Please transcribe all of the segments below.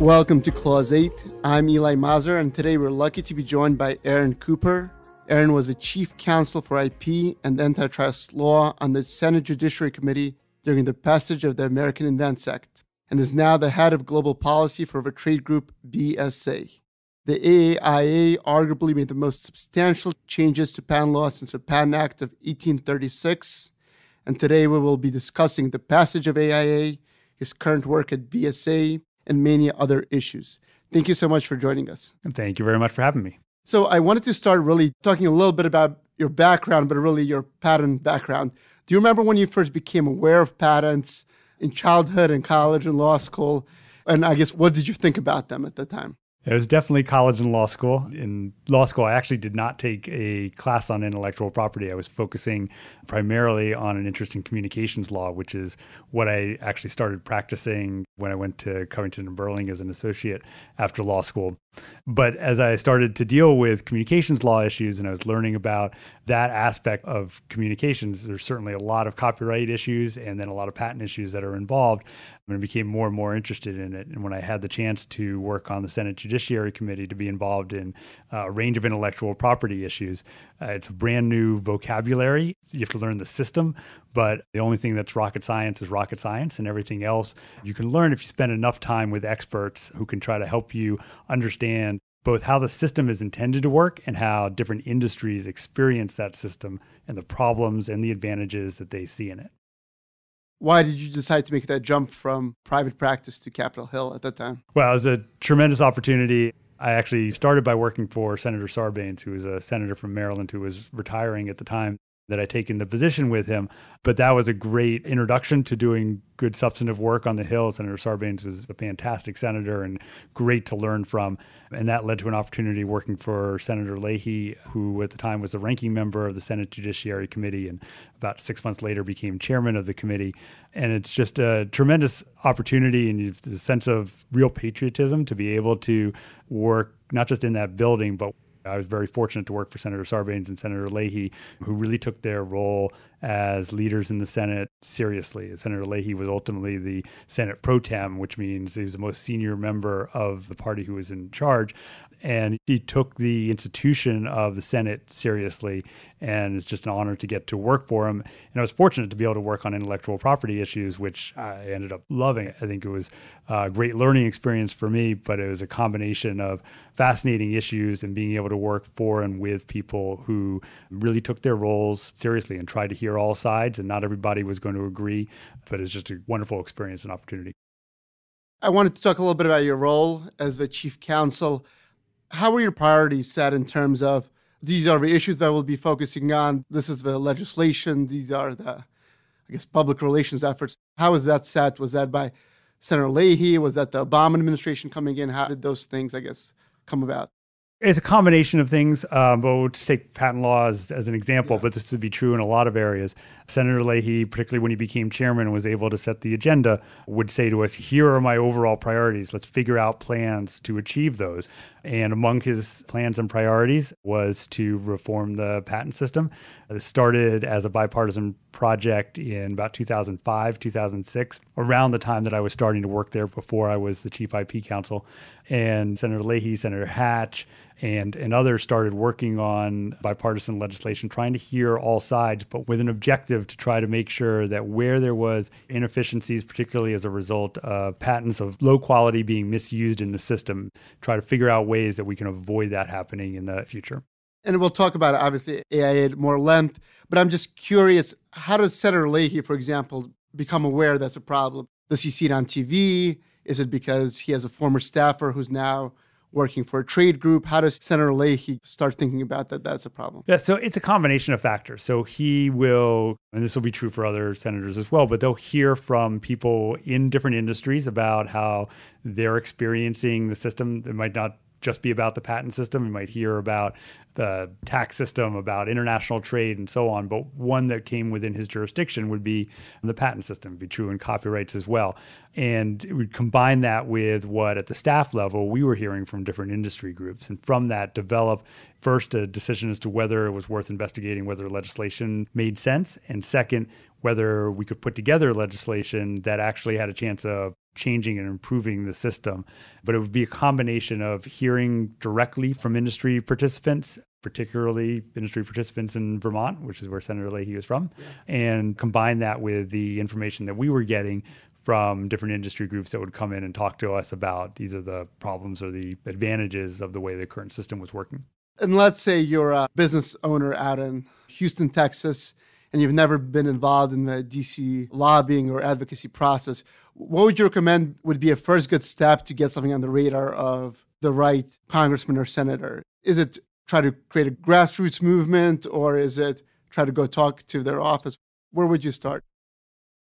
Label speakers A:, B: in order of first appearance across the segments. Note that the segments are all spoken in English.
A: Welcome to Clause 8. I'm Eli Mazur, and today we're lucky to be joined by Aaron Cooper. Aaron was the chief counsel for IP and antitrust law on the Senate Judiciary Committee during the passage of the America Invents Act, and is now the head of global policy for the trade group BSA. The AAIA arguably made the most substantial changes to patent law since the Patent Act of 1836, and today we will be discussing the passage of AIA, his current work at BSA, and many other issues. Thank you so much for joining us.
B: And thank you very much for having me.
A: So, I wanted to start really talking a little bit about your background, but really your patent background. Do you remember when you first became aware of patents in childhood and college and law school? And I guess, what did you think about them at the time?
B: It was definitely college and law school. In law school, I actually did not take a class on intellectual property. I was focusing primarily on an interest in communications law, which is what I actually started practicing when I went to Covington and Burling as an associate after law school. But as I started to deal with communications law issues and I was learning about that aspect of communications, there's certainly a lot of copyright issues and then a lot of patent issues that are involved. And I became more and more interested in it. And when I had the chance to work on the Senate Judiciary Committee to be involved in uh, a range of intellectual property issues, uh, it's a brand new vocabulary. You have to learn the system, but the only thing that's rocket science is rocket science, and everything else you can learn if you spend enough time with experts who can try to help you understand both how the system is intended to work and how different industries experience that system and the problems and the advantages that they see in it.
A: Why did you decide to make that jump from private practice to Capitol Hill at that time?
B: Well, it was a tremendous opportunity. I actually started by working for Senator Sarbanes, who was a senator from Maryland who was retiring at the time that I take in the position with him. But that was a great introduction to doing good substantive work on the Hill. Senator Sarbanes was a fantastic senator and great to learn from. And that led to an opportunity working for Senator Leahy, who at the time was the ranking member of the Senate Judiciary Committee and about six months later became chairman of the committee. And it's just a tremendous opportunity and the sense of real patriotism to be able to work not just in that building, but I was very fortunate to work for Senator Sarbanes and Senator Leahy, who really took their role as leaders in the Senate seriously. Senator Leahy was ultimately the Senate pro tem, which means he was the most senior member of the party who was in charge. And he took the institution of the Senate seriously. And it's just an honor to get to work for him. And I was fortunate to be able to work on intellectual property issues, which I ended up loving. I think it was a great learning experience for me, but it was a combination of fascinating issues and being able to work for and with people who really took their roles seriously and tried to hear all sides. And not everybody was going to agree, but it's just a wonderful experience and opportunity.
A: I wanted to talk a little bit about your role as the chief counsel how were your priorities set in terms of these are the issues that we'll be focusing on? This is the legislation. These are the, I guess, public relations efforts. How was that set? Was that by Senator Leahy? Was that the Obama administration coming in? How did those things, I guess, come about?
B: It's a combination of things, um, but we'll just take patent law as, as an example, yeah. but this would be true in a lot of areas. Senator Leahy, particularly when he became chairman and was able to set the agenda, would say to us, Here are my overall priorities. Let's figure out plans to achieve those. And among his plans and priorities was to reform the patent system. It started as a bipartisan project in about 2005, 2006, around the time that I was starting to work there before I was the chief IP counsel. And Senator Leahy, Senator Hatch, and, and others started working on bipartisan legislation, trying to hear all sides, but with an objective to try to make sure that where there was inefficiencies, particularly as a result of patents of low quality being misused in the system, try to figure out ways that we can avoid that happening in the future.
A: And we'll talk about it obviously AIA at more length, but I'm just curious how does Senator Leahy, for example, become aware that's a problem? Does he see it on TV? Is it because he has a former staffer who's now working for a trade group? How does Senator Leahy start thinking about that? That's a problem.
B: Yeah, so it's a combination of factors. So he will, and this will be true for other senators as well, but they'll hear from people in different industries about how they're experiencing the system. It might not just be about the patent system. You might hear about the tax system, about international trade, and so on. But one that came within his jurisdiction would be the patent system, be true in copyrights as well. And we would combine that with what at the staff level we were hearing from different industry groups. And from that, develop first a decision as to whether it was worth investigating whether legislation made sense. And second, whether we could put together legislation that actually had a chance of changing and improving the system. But it would be a combination of hearing directly from industry participants, particularly industry participants in Vermont, which is where Senator Leahy was from, yeah. and combine that with the information that we were getting from different industry groups that would come in and talk to us about either the problems or the advantages of the way the current system was working.
A: And let's say you're a business owner out in Houston, Texas, and you've never been involved in the DC lobbying or advocacy process, what would you recommend would be a first good step to get something on the radar of the right congressman or senator? Is it try to create a grassroots movement or is it try to go talk to their office? Where would you start?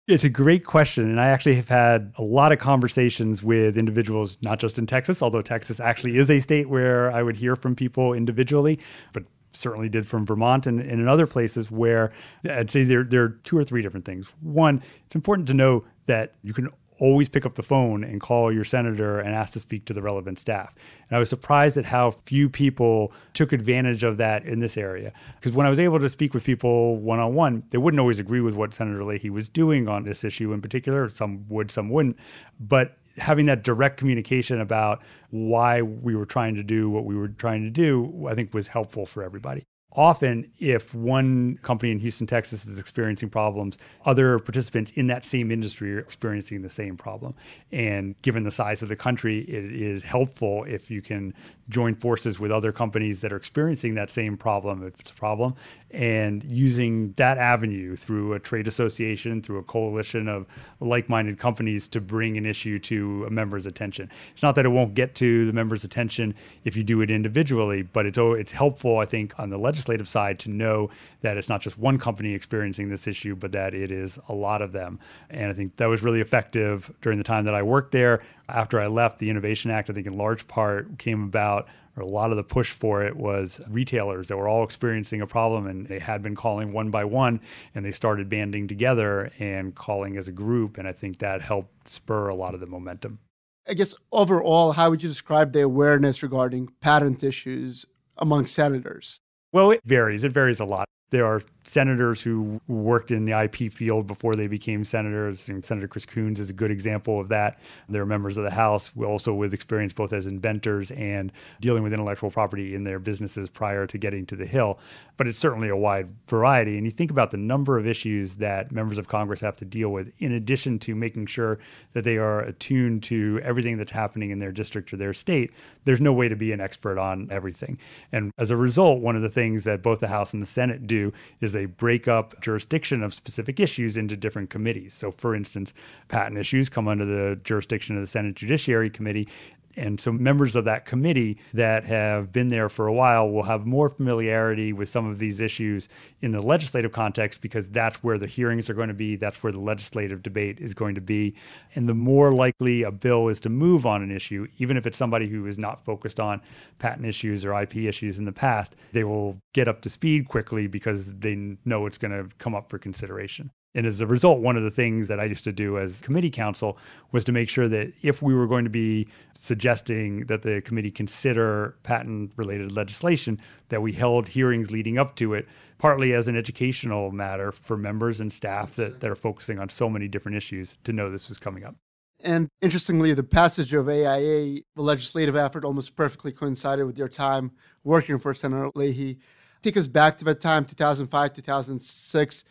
B: It's a great question. And I actually have had a lot of conversations with individuals, not just in Texas, although Texas actually is a state where I would hear from people individually, but certainly did from Vermont and, and in other places where I'd say there, there are two or three different things. One, it's important to know that you can always pick up the phone and call your senator and ask to speak to the relevant staff. And I was surprised at how few people took advantage of that in this area. Because when I was able to speak with people one on one, they wouldn't always agree with what Senator Leahy was doing on this issue in particular. Some would, some wouldn't. But having that direct communication about why we were trying to do what we were trying to do, I think was helpful for everybody often if one company in Houston, Texas is experiencing problems, other participants in that same industry are experiencing the same problem. And given the size of the country, it is helpful if you can join forces with other companies that are experiencing that same problem, if it's a problem, and using that avenue through a trade association, through a coalition of like minded companies to bring an issue to a member's attention. It's not that it won't get to the member's attention if you do it individually, but it's, it's helpful, I think, on the legislative side to know that it's not just one company experiencing this issue, but that it is a lot of them. And I think that was really effective during the time that I worked there. After I left, the Innovation Act, I think in large part came about or a lot of the push for it was retailers that were all experiencing a problem and they had been calling one by one and they started banding together and calling as a group. And I think that helped spur a lot of the momentum.
A: I guess overall, how would you describe the awareness regarding patent issues among senators?
B: Well, it varies. It varies a lot. There are senators who worked in the IP field before they became senators. And Senator Chris Coons is a good example of that. They're members of the House, also with experience both as inventors and dealing with intellectual property in their businesses prior to getting to the Hill. But it's certainly a wide variety. And you think about the number of issues that members of Congress have to deal with, in addition to making sure that they are attuned to everything that's happening in their district or their state, there's no way to be an expert on everything. And as a result, one of the things that both the House and the Senate do is they break up jurisdiction of specific issues into different committees. So, for instance, patent issues come under the jurisdiction of the Senate Judiciary Committee, and so members of that committee that have been there for a while will have more familiarity with some of these issues in the legislative context because that's where the hearings are going to be, that's where the legislative debate is going to be. And the more likely a bill is to move on an issue, even if it's somebody who is not focused on patent issues or IP issues in the past, they will get up to speed quickly because they know it's going to come up for consideration. And as a result, one of the things that I used to do as committee counsel was to make sure that if we were going to be suggesting that the committee consider patent related legislation, that we held hearings leading up to it, partly as an educational matter for members and staff that, that are focusing on so many different issues to know this was coming up.
A: And interestingly, the passage of AIA, the legislative effort, almost perfectly coincided with your time working for Senator Leahy. Take us back to that time, 2005, 2006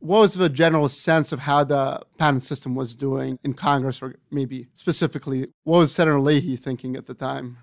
A: what was the general sense of how the patent system was doing in Congress, or maybe specifically, what was Senator Leahy thinking at the time?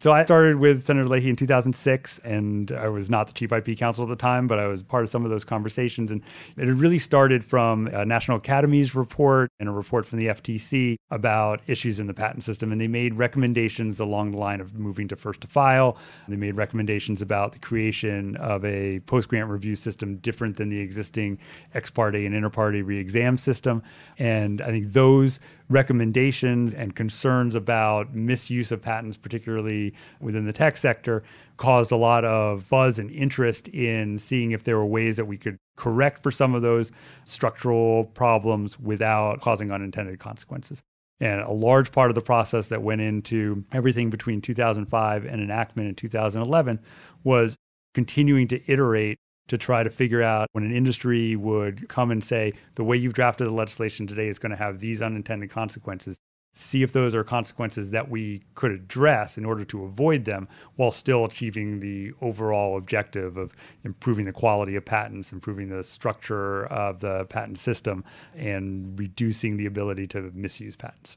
B: So I started with Senator Leahy in 2006, and I was not the chief IP counsel at the time, but I was part of some of those conversations. And it really started from a National Academy's report and a report from the FTC about issues in the patent system. And they made recommendations along the line of moving to first to file. They made recommendations about the creation of a post grant review system different than the existing ex parte and inter partes re exam system. And I think those recommendations and concerns about misuse of patents, particularly within the tech sector, caused a lot of buzz and interest in seeing if there were ways that we could correct for some of those structural problems without causing unintended consequences. And a large part of the process that went into everything between 2005 and enactment in 2011 was continuing to iterate to try to figure out when an industry would come and say, the way you've drafted the legislation today is going to have these unintended consequences. See if those are consequences that we could address in order to avoid them while still achieving the overall objective of improving the quality of patents, improving the structure of the patent system, and reducing the ability to misuse patents.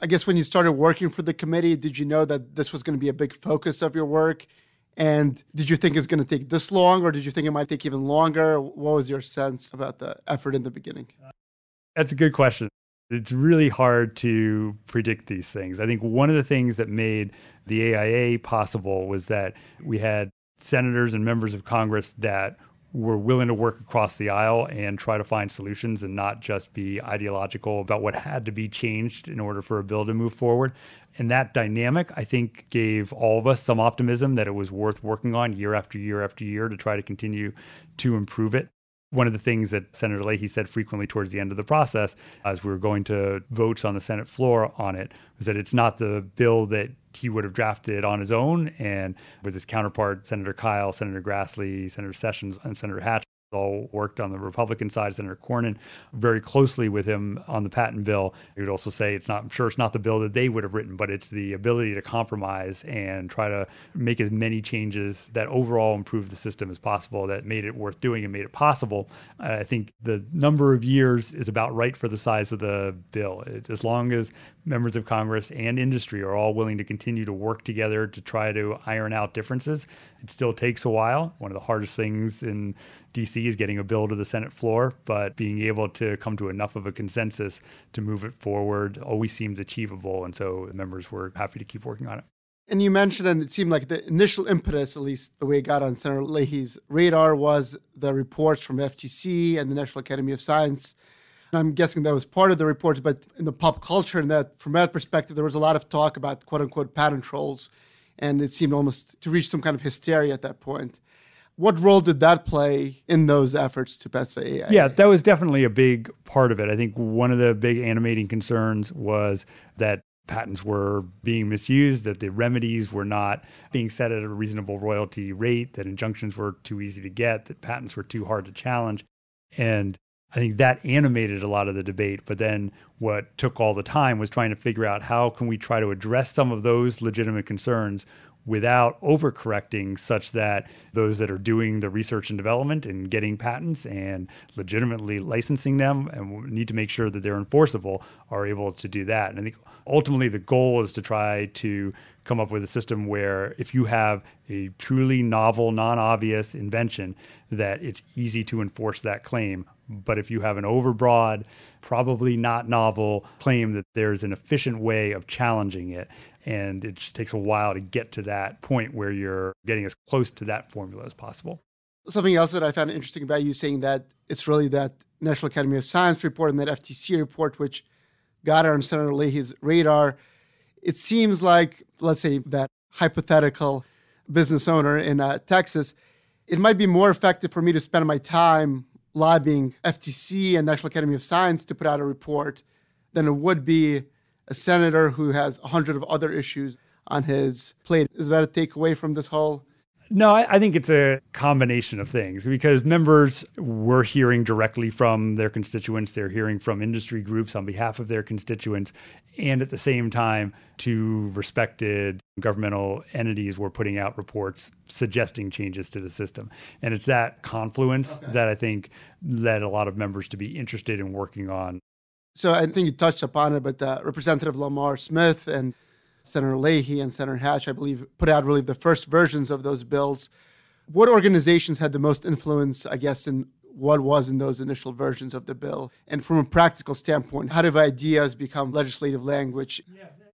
A: I guess when you started working for the committee, did you know that this was going to be a big focus of your work? And did you think it's going to take this long, or did you think it might take even longer? What was your sense about the effort in the beginning?
B: That's a good question. It's really hard to predict these things. I think one of the things that made the AIA possible was that we had senators and members of Congress that were willing to work across the aisle and try to find solutions and not just be ideological about what had to be changed in order for a bill to move forward. And that dynamic, I think, gave all of us some optimism that it was worth working on year after year after year to try to continue to improve it. One of the things that Senator Leahy said frequently towards the end of the process, as we were going to votes on the Senate floor on it, was that it's not the bill that he would have drafted on his own. And with his counterpart, Senator Kyl, Senator Grassley, Senator Sessions, and Senator Hatch, all worked on the Republican side, Senator Cornyn, very closely with him on the patent bill. He would also say it's not, I'm sure it's not the bill that they would have written, but it's the ability to compromise and try to make as many changes that overall improve the system as possible that made it worth doing and made it possible. I think the number of years is about right for the size of the bill. It, as long as members of Congress and industry are all willing to continue to work together to try to iron out differences, it still takes a while. One of the hardest things in DC is getting a bill to the Senate floor, but being able to come to enough of a consensus to move it forward always seems achievable. And so members were happy to keep working on it.
A: And you mentioned, and it seemed like the initial impetus, at least the way it got on Senator Leahy's radar, was the reports from FTC and the National Academy of Science. And I'm guessing that was part of the reports, but in the pop culture, and that from that perspective, there was a lot of talk about quote unquote patent trolls. And it seemed almost to reach some kind of hysteria at that point. What role did that play in those efforts to pass the AIA?
B: Yeah, that was definitely a big part of it. I think one of the big animating concerns was that patents were being misused, that the remedies were not being set at a reasonable royalty rate, that injunctions were too easy to get, that patents were too hard to challenge. And I think that animated a lot of the debate. But then what took all the time was trying to figure out how can we try to address some of those legitimate concerns without overcorrecting such that those that are doing the research and development and getting patents and legitimately licensing them and need to make sure that they're enforceable are able to do that. And I think ultimately the goal is to try to come up with a system where if you have a truly novel, non-obvious invention that it's easy to enforce that claim. But if you have an overbroad, probably not novel claim that there's an efficient way of challenging it and it just takes a while to get to that point where you're getting as close to that formula as possible.
A: Something else that I found interesting about you saying that it's really that National Academy of Science report and that FTC report, which got on Senator Leahy's radar. It seems like, let's say, that hypothetical business owner in uh, Texas, it might be more effective for me to spend my time lobbying FTC and National Academy of Science to put out a report than it would be a senator who has a hundred of other issues on his plate. Is that a takeaway from this whole?
B: No, I, I, think it's a combination of things because members were hearing directly from their constituents. They're hearing from industry groups on behalf of their constituents. And at the same time, two respected governmental entities were putting out reports suggesting changes to the system. And it's that confluence okay. that I think led a lot of members to be interested in working on
A: so I think you touched upon it, but uh, Representative Lamar Smith and Senator Leahy and Senator Hatch, I believe, put out really the first versions of those bills. What organizations had the most influence, I guess, in what was in those initial versions of the bill? And from a practical standpoint, how do ideas become legislative language?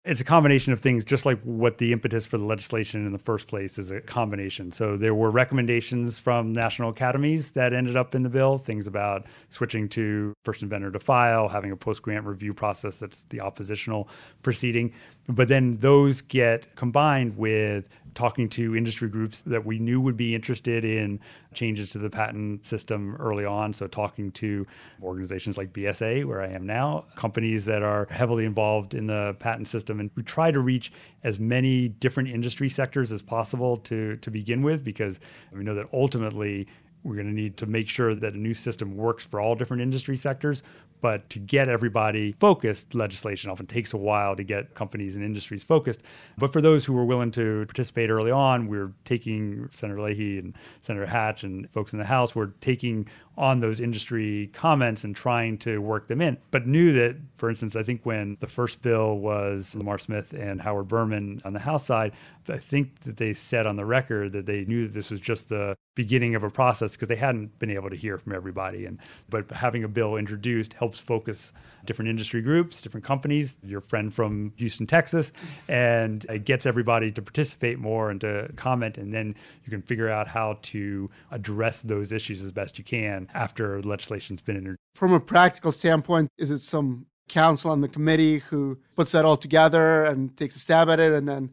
B: It's a combination of things, just like what the impetus for the legislation in the first place is a combination. So there were recommendations from national academies that ended up in the bill, things about switching to first inventor to file, having a post grant review process that's the oppositional proceeding. But then those get combined with talking to industry groups that we knew would be interested in changes to the patent system early on. So, talking to organizations like BSA, where I am now, companies that are heavily involved in the patent system. And we try to reach as many different industry sectors as possible to, to begin with, because we know that ultimately We're going to need to make sure that a new system works for all different industry sectors. But to get everybody focused, legislation often takes a while to get companies and industries focused. But for those who were willing to participate early on, we're taking Senator Leahy and Senator Hatch and folks in the House, we're taking on those industry comments and trying to work them in. But knew that, for instance, I think when the first bill was Lamar Smith and Howard Berman on the House side, I think that they said on the record that they knew that this was just the beginning of a process because they hadn't been able to hear from everybody. And but having a bill introduced helps focus different industry groups, different companies, your friend from Houston, Texas, and it gets everybody to participate more and to comment. And then you can figure out how to address those issues as best you can after legislation's been introduced.
A: From a practical standpoint, is it some counsel on the committee who puts that all together and takes a stab at it? And then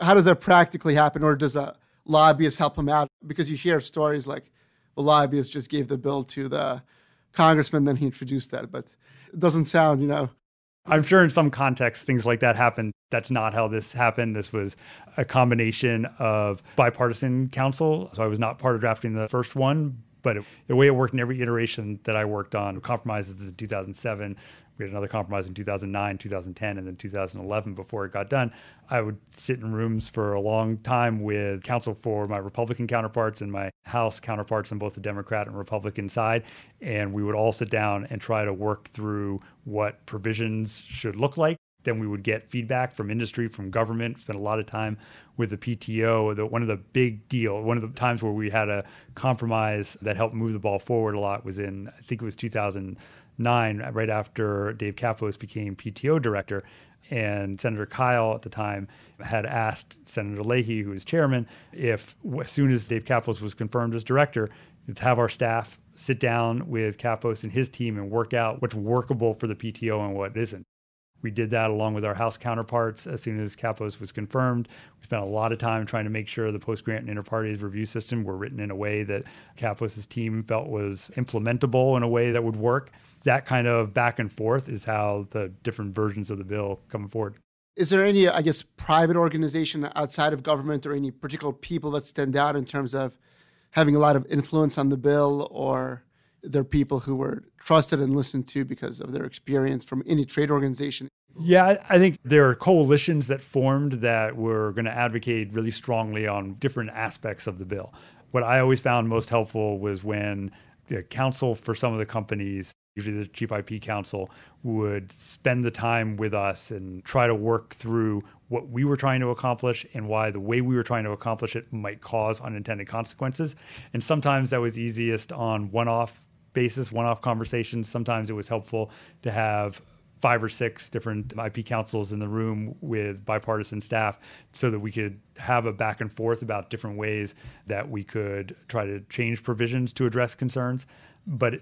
A: how does that practically happen? Or does a lobbyist help him out? Because you hear stories like the lobbyist just gave the bill to the congressman, then he introduced that. But it doesn't sound, you know.
B: I'm sure in some contexts things like that happen. That's not how this happened. This was a combination of bipartisan counsel. So I was not part of drafting the first one, but it, the way it worked in every iteration that I worked on, compromises in 2007, we had another compromise in 2009, 2010, and then 2011 before it got done. I would sit in rooms for a long time with counsel for my Republican counterparts and my House counterparts on both the Democrat and Republican side. And we would all sit down and try to work through what provisions should look like. Then we would get feedback from industry, from government, spent a lot of time with the PTO. The, one of the big deal, one of the times where we had a compromise that helped move the ball forward a lot was in, I think it was 2000- nine, right after Dave Kappos became PTO director. And Senator Kyl at the time had asked Senator Leahy, who was chairman, if as soon as Dave Kappos was confirmed as director, to have our staff sit down with Kappos and his team and work out what's workable for the PTO and what isn't. We did that along with our House counterparts as soon as Kappos was confirmed. We spent a lot of time trying to make sure the post grant and inter partes review system were written in a way that Kappos's team felt was implementable in a way that would work. That kind of back and forth is how the different versions of the bill come forward.
A: Is there any, I guess, private organization outside of government or any particular people that stand out in terms of having a lot of influence on the bill or they're people who were trusted and listened to because of their experience from any trade organization.
B: Yeah, I think there are coalitions that formed that were going to advocate really strongly on different aspects of the bill. What I always found most helpful was when the counsel for some of the companies, usually the chief IP counsel, would spend the time with us and try to work through what we were trying to accomplish and why the way we were trying to accomplish it might cause unintended consequences. And sometimes that was easiest on one off basis, one off conversations. Sometimes it was helpful to have five or six different IP counsels in the room with bipartisan staff so that we could have a back and forth about different ways that we could try to change provisions to address concerns. But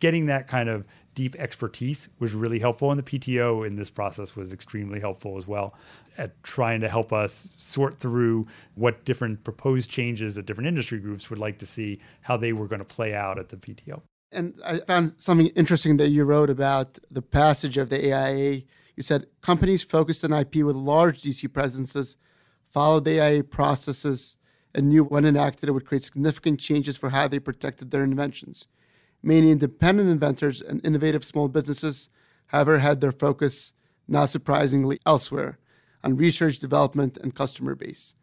B: getting that kind of deep expertise was really helpful. And the PTO in this process was extremely helpful as well at trying to help us sort through what different proposed changes that different industry groups would like to see, how they were going to play out at the PTO.
A: And I found something interesting that you wrote about the passage of the AIA. You said companies focused on IP with large DC presences followed the AIA processes and knew when enacted it would create significant changes for how they protected their inventions. Many independent inventors and innovative small businesses, however, had their focus, not surprisingly, elsewhere on research, development, and customer base.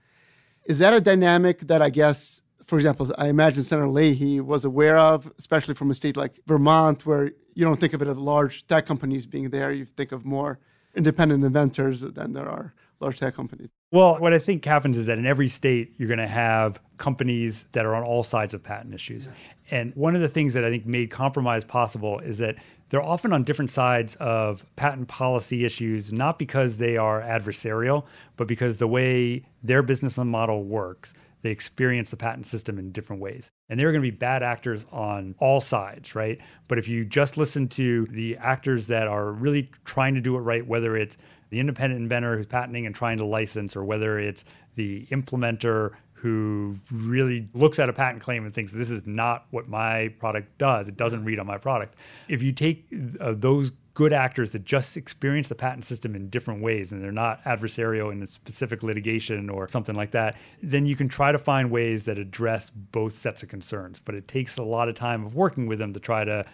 A: Is that a dynamic that I guess for example, I imagine Senator Leahy was aware of, especially from a state like Vermont, where you don't think of it as large tech companies being there. You think of more independent inventors than there are large tech companies.
B: Well, what I think happens is that in every state, you're going to have companies that are on all sides of patent issues. Yeah. And one of the things that I think made compromise possible is that they're often on different sides of patent policy issues, not because they are adversarial, but because the way their business model works they experience the patent system in different ways. And there are going to be bad actors on all sides, right? But if you just listen to the actors that are really trying to do it right, whether it's the independent inventor who's patenting and trying to license, or whether it's the implementer who really looks at a patent claim and thinks this is not what my product does, it doesn't read on my product. If you take uh, those good actors that just experience the patent system in different ways and they're not adversarial in a specific litigation or something like that, then you can try to find ways that address both sets of concerns. But it takes a lot of time of working with them to try to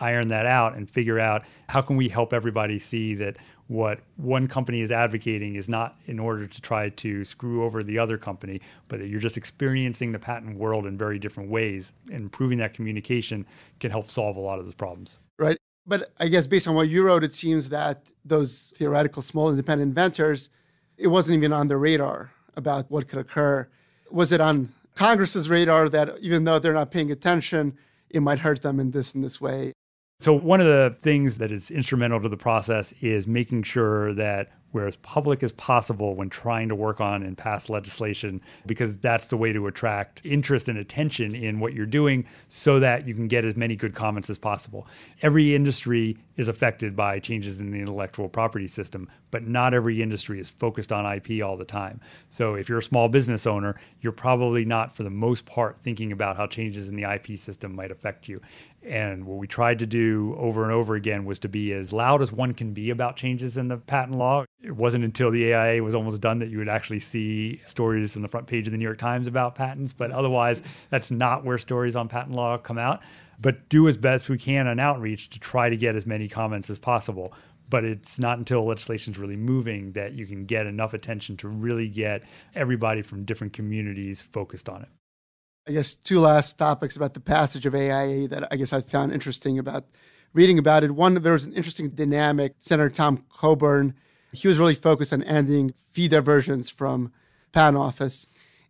B: iron that out and figure out how can we help everybody see that what one company is advocating is not in order to try to screw over the other company, but that you're just experiencing the patent world in very different ways. And improving that communication can help solve a lot of those problems.
A: But I guess based on what you wrote, it seems that those theoretical small independent inventors, it wasn't even on the radar about what could occur. Was it on Congress's radar that even though they're not paying attention, it might hurt them in this in this way?
B: So, one of the things that is instrumental to the process is making sure that we're as public as possible when trying to work on and pass legislation, because that's the way to attract interest and attention in what you're doing so that you can get as many good comments as possible. Every industry is affected by changes in the intellectual property system, but not every industry is focused on IP all the time. So if you're a small business owner, you're probably not, for the most part, thinking about how changes in the IP system might affect you. And what we tried to do over and over again was to be as loud as one can be about changes in the patent law. It wasn't until the AIA was almost done that you would actually see stories on the front page of the New York Times about patents, but otherwise, that's not where stories on patent law come out but do as best we can on outreach to try to get as many comments as possible. But it's not until legislation's really moving that you can get enough attention to really get everybody from different communities focused on it.
A: I guess two last topics about the passage of AIA that I guess I found interesting about reading about it. One, there was an interesting dynamic. Senator Tom Coburn, he was really focused on ending fee diversions from patent office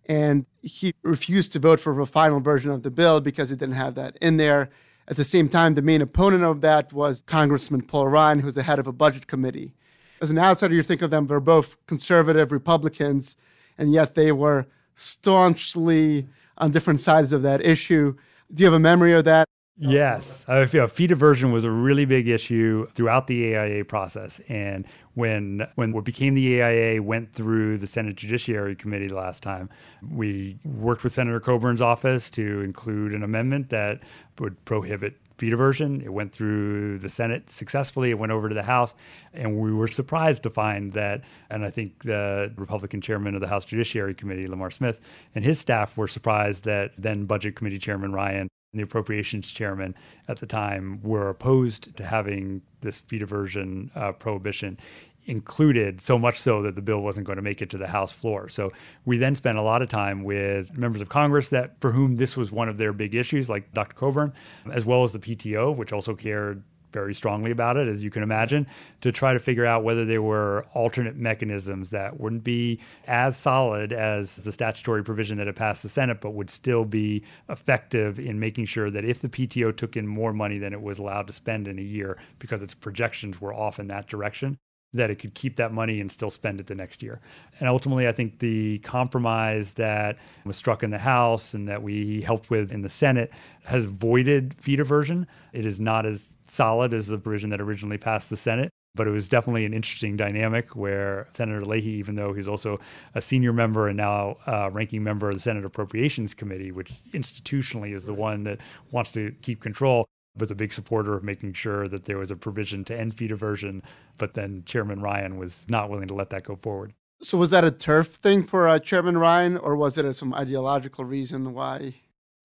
A: and he refused to vote for the final version of the bill because it didn't have that in there. At the same time, the main opponent of that was Congressman Paul Ryan, who's the head of a budget committee. As an outsider, you think of them, they're both conservative Republicans, and yet they were staunchly on different sides of that issue. Do you have a memory of that?
B: Yes, I feel fee diversion was a really big issue throughout the AIA process, and when when what became the AIA went through the Senate Judiciary Committee last time, we worked with Senator Coburn's office to include an amendment that would prohibit fee diversion. It went through the Senate successfully. It went over to the House, and we were surprised to find that. And I think the Republican chairman of the House Judiciary Committee, Lamar Smith, and his staff were surprised that then Budget Committee Chairman Ryan the appropriations chairman at the time were opposed to having this fee diversion uh, prohibition included so much so that the bill wasn't going to make it to the house floor. So we then spent a lot of time with members of congress that for whom this was one of their big issues like dr coburn as well as the pto which also cared very strongly about it, as you can imagine, to try to figure out whether there were alternate mechanisms that wouldn't be as solid as the statutory provision that had passed the Senate, but would still be effective in making sure that if the PTO took in more money than it was allowed to spend in a year, because its projections were off in that direction, that it could keep that money and still spend it the next year. And ultimately, I think the compromise that was struck in the House and that we helped with in the Senate has voided fee diversion. It is not as solid as the provision that originally passed the Senate. But it was definitely an interesting dynamic where Senator Leahy, even though he's also a senior member and now a ranking member of the Senate Appropriations Committee, which institutionally is the one that wants to keep control, was a big supporter of making sure that there was a provision to end fee diversion, but then Chairman Ryan was not willing to let that go forward.
A: So was that a turf thing for uh, Chairman Ryan, or was it some ideological reason why?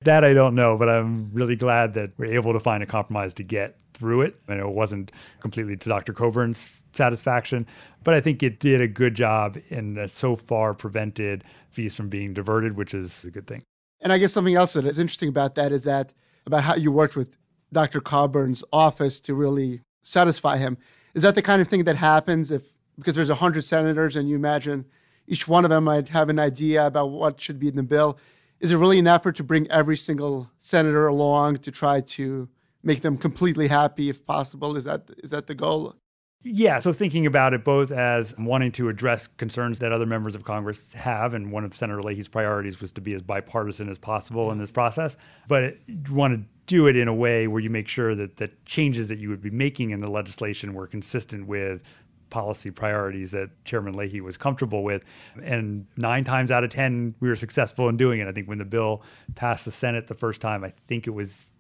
B: That I don't know, but I'm really glad that we're able to find a compromise to get through it. And it wasn't completely to Dr. Coburn's satisfaction, but I think it did a good job and so far prevented fees from being diverted, which is a good thing.
A: And I guess something else that is interesting about that is that about how you worked with Dr. Coburn's office to really satisfy him. Is that the kind of thing that happens if because there's 100 senators and you imagine each one of them might have an idea about what should be in the bill? Is it really an effort to bring every single senator along to try to make them completely happy if possible? Is that is that the goal?
B: Yeah, so thinking about it both as wanting to address concerns that other members of Congress have, and one of Senator Leahy's priorities was to be as bipartisan as possible in this process, but you want to do it in a way where you make sure that the changes that you would be making in the legislation were consistent with policy priorities that Chairman Leahy was comfortable with. And nine times out of 10, we were successful in doing it. I think when the bill passed the Senate the first time, I think it was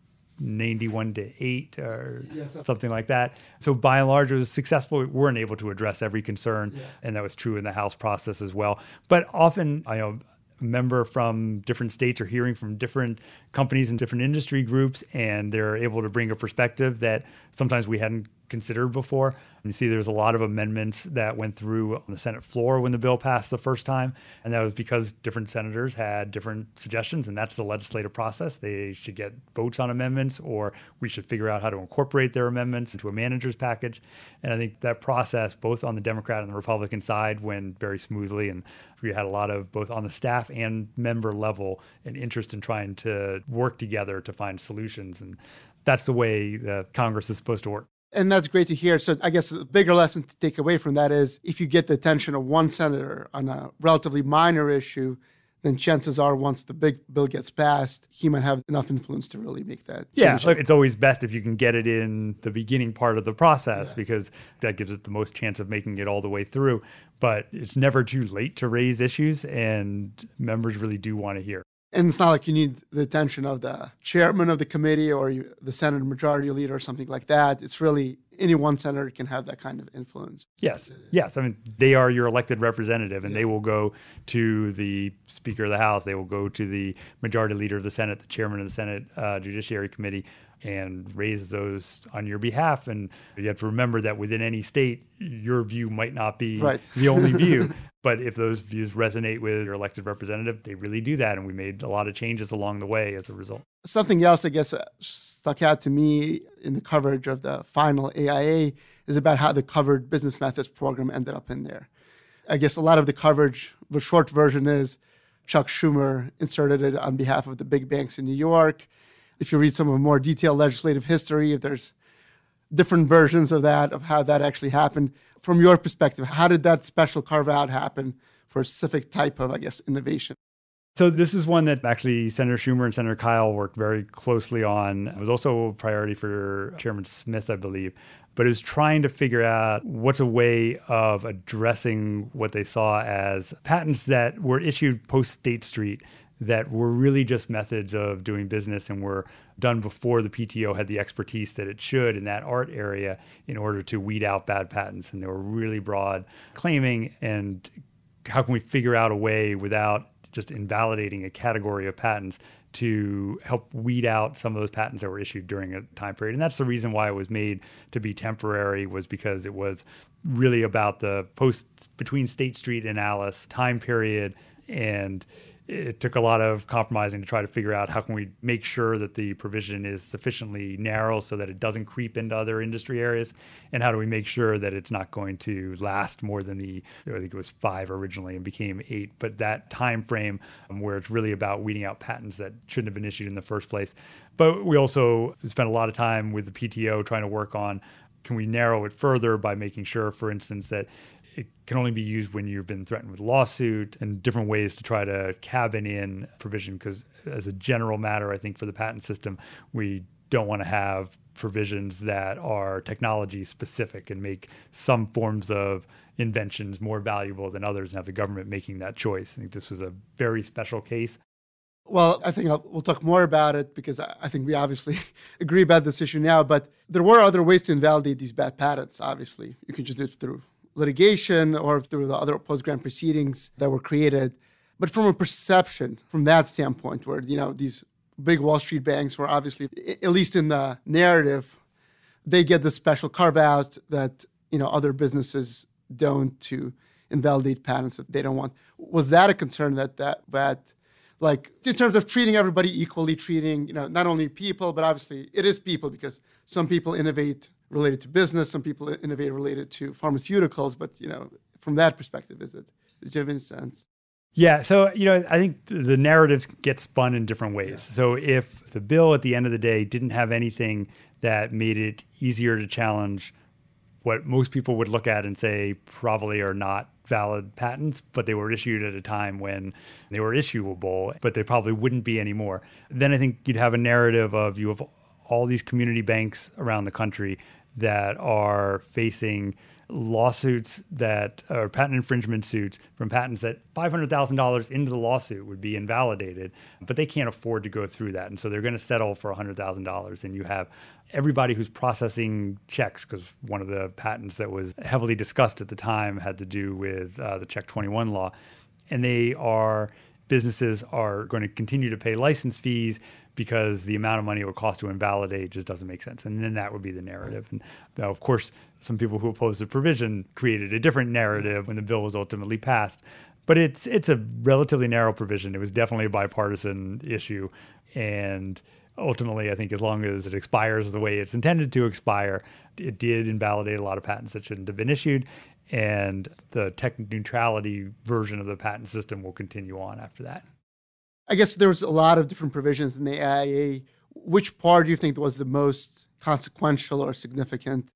B: 91 to 8 or yes, something like that. So by and large, it was successful. We weren't able to address every concern, yeah. and that was true in the House process as well. But often, I know a member from different states or hearing from different companies and different industry groups, and they're able to bring a perspective that sometimes we hadn't considered before. You see, there's a lot of amendments that went through on the Senate floor when the bill passed the first time, and that was because different senators had different suggestions, and that's the legislative process. They should get votes on amendments, or we should figure out how to incorporate their amendments into a manager's package. And I think that process, both on the Democrat and the Republican side, went very smoothly, and we had a lot of both on the staff and member level an interest in trying to work together to find solutions, and that's the way the Congress is supposed to work.
A: And that's great to hear. So I guess the bigger lesson to take away from that is if you get the attention of one senator on a relatively minor issue, then chances are once the big bill gets passed, he might have enough influence to really make that.
B: Yeah, it's always best if you can get it in the beginning part of the process yeah. because that gives it the most chance of making it all the way through. But it's never too late to raise issues, and members really do want to hear.
A: And it's not like you need the attention of the chairman of the committee or you, the Senate majority leader or something like that. It's really any one senator can have that kind of influence.
B: Yes, yes. I mean, they are your elected representative, and yeah. they will go to the Speaker of the House. They will go to the majority leader of the Senate, the chairman of the Senate uh, Judiciary Committee, and raise those on your behalf. And you have to remember that within any state, your view might not be right. the only view. but if those views resonate with your elected representative, they really do that. And we made a lot of changes along the way as a result.
A: Something else, I guess, uh, stuck out to me in the coverage of the final AIA is about how the covered business methods program ended up in there. I guess a lot of the coverage, the short version is Chuck Schumer inserted it on behalf of the big banks in New York if you read some of more detailed legislative history, if there's different versions of that, of how that actually happened. From your perspective, how did that special carve out happen for a specific type of, I guess, innovation?
B: So this is one that actually Senator Schumer and Senator Kyl worked very closely on. It was also a priority for Chairman Smith, I believe, but is trying to figure out what's a way of addressing what they saw as patents that were issued post State Street that were really just methods of doing business and were done before the PTO had the expertise that it should in that art area in order to weed out bad patents. And they were really broad claiming. And how can we figure out a way without just invalidating a category of patents to help weed out some of those patents that were issued during a time period. And that's the reason why it was made to be temporary was because it was really about the post between State Street and Alice time period and it took a lot of compromising to try to figure out how can we make sure that the provision is sufficiently narrow so that it doesn't creep into other industry areas? And how do we make sure that it's not going to last more than the i think it was five originally and became eight? But that time frame um, where it's really about weeding out patents that shouldn't have been issued in the first place. But we also spent a lot of time with the pto trying to work on can we narrow it further by making sure for instance that it can only be used when you've been threatened with lawsuit and different ways to try to cabin in provision. Because as a general matter, I think for the patent system, we don't want to have provisions that are technology specific and make some forms of inventions more valuable than others and have the government making that choice. I think this was a very special case.
A: Well, I think I'll, we'll talk more about it because I think we obviously agree about this issue now. But there were other ways to invalidate these bad patents. Obviously, you can just do it through litigation or through the other post grant proceedings that were created. But from a perception, from that standpoint, where you know these big Wall Street banks were obviously, at least in the narrative, they get the special carve out that you know other businesses don't to invalidate patents that they don't want. Was that a concern that that that like in terms of treating everybody equally, treating you know not only people but obviously it is people because some people innovate related to business, some people innovate related to pharmaceuticals. But you know, from that perspective, is it? Did you have any sense?
B: Yeah, so you know, I think the narratives get spun in different ways. Yeah. So if the bill at the end of the day didn't have anything that made it easier to challenge what most people would look at and say probably are not valid patents, but they were issued at a time when they were issuable, but they probably wouldn't be anymore. Then I think you'd have a narrative of you have all these community banks around the country that are facing lawsuits that are patent infringement suits from patents that $500,000 into the lawsuit would be invalidated, but they can't afford to go through that. And so they're going to settle for $100,000. And you have everybody who's processing checks, because one of the patents that was heavily discussed at the time had to do with uh, the Check 21 law. And they are, businesses are going to continue to pay license fees because the amount of money it would cost to invalidate just doesn't make sense. And then that would be the narrative. And now, of course, some people who opposed the provision created a different narrative when the bill was ultimately passed. But it's it's a relatively narrow provision. It was definitely a bipartisan issue, and ultimately, I think as long as it expires the way it's intended to expire, it did invalidate a lot of patents that shouldn't have been issued. And the tech neutrality version of the patent system will continue on after that.
A: I guess there was a lot of different provisions in the AIA. Which part do you think was the most consequential or significant?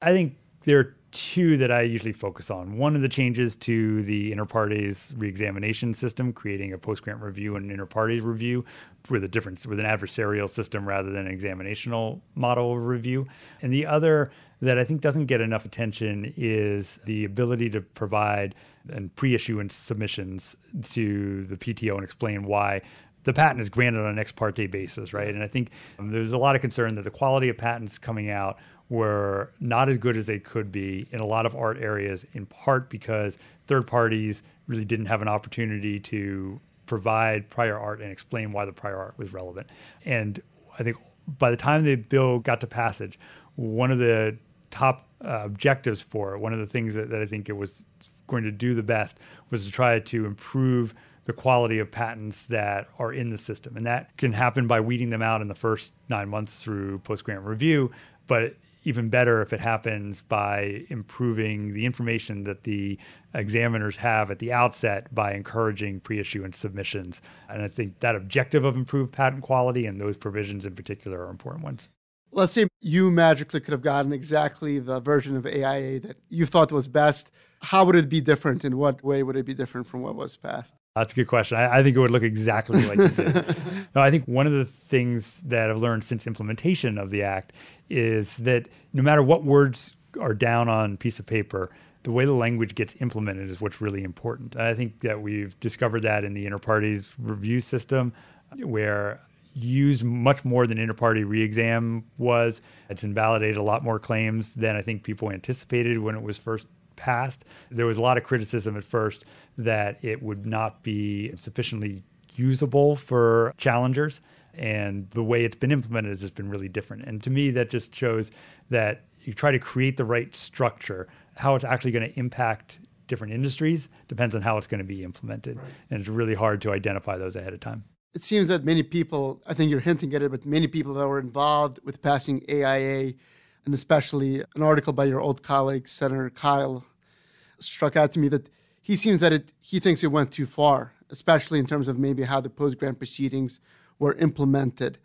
B: I think there are two that I usually focus on. One of the changes to the inter partes reexamination system, creating a post grant review and an inter partes review with a difference with an adversarial system rather than an examinational model of review. And the other that I think doesn't get enough attention is the ability to provide and pre-issuance submissions to the PTO and explain why the patent is granted on an ex parte basis, right? And I think um, there's a lot of concern that the quality of patents coming out were not as good as they could be in a lot of art areas, in part because third parties really didn't have an opportunity to provide prior art and explain why the prior art was relevant. And I think by the time the bill got to passage, one of the top uh, objectives for it, one of the things that, that I think it was going to do the best was to try to improve the quality of patents that are in the system. And that can happen by weeding them out in the first nine months through post grant review. But even better if it happens by improving the information that the examiners have at the outset by encouraging pre-issuance submissions. And I think that objective of improved patent quality and those provisions in particular are important ones.
A: Let's say you magically could have gotten exactly the version of AIA that you thought was best. How would it be different? In what way would it be different from what was passed?
B: That's a good question. I, I think it would look exactly like it did. no, I think one of the things that I've learned since implementation of the act is that no matter what words are down on piece of paper, the way the language gets implemented is what's really important. I think that we've discovered that in the inter partes review system, where used much more than inter partes re-exam was. It's invalidated a lot more claims than I think people anticipated when it was first passed. There was a lot of criticism at first that it would not be sufficiently usable for challengers. And the way it's been implemented has just been really different. And to me, that just shows that you try to create the right structure. How it's actually going to impact different industries depends on how it's going to be implemented. Right. And it's really hard to identify those ahead of time.
A: It seems that many people, I think you're hinting at it, but many people that were involved with passing AIA, and especially an article by your old colleague, Senator Kyl, struck out to me that he seems that it, he thinks it went too far, especially in terms of maybe how the post grant proceedings were implemented.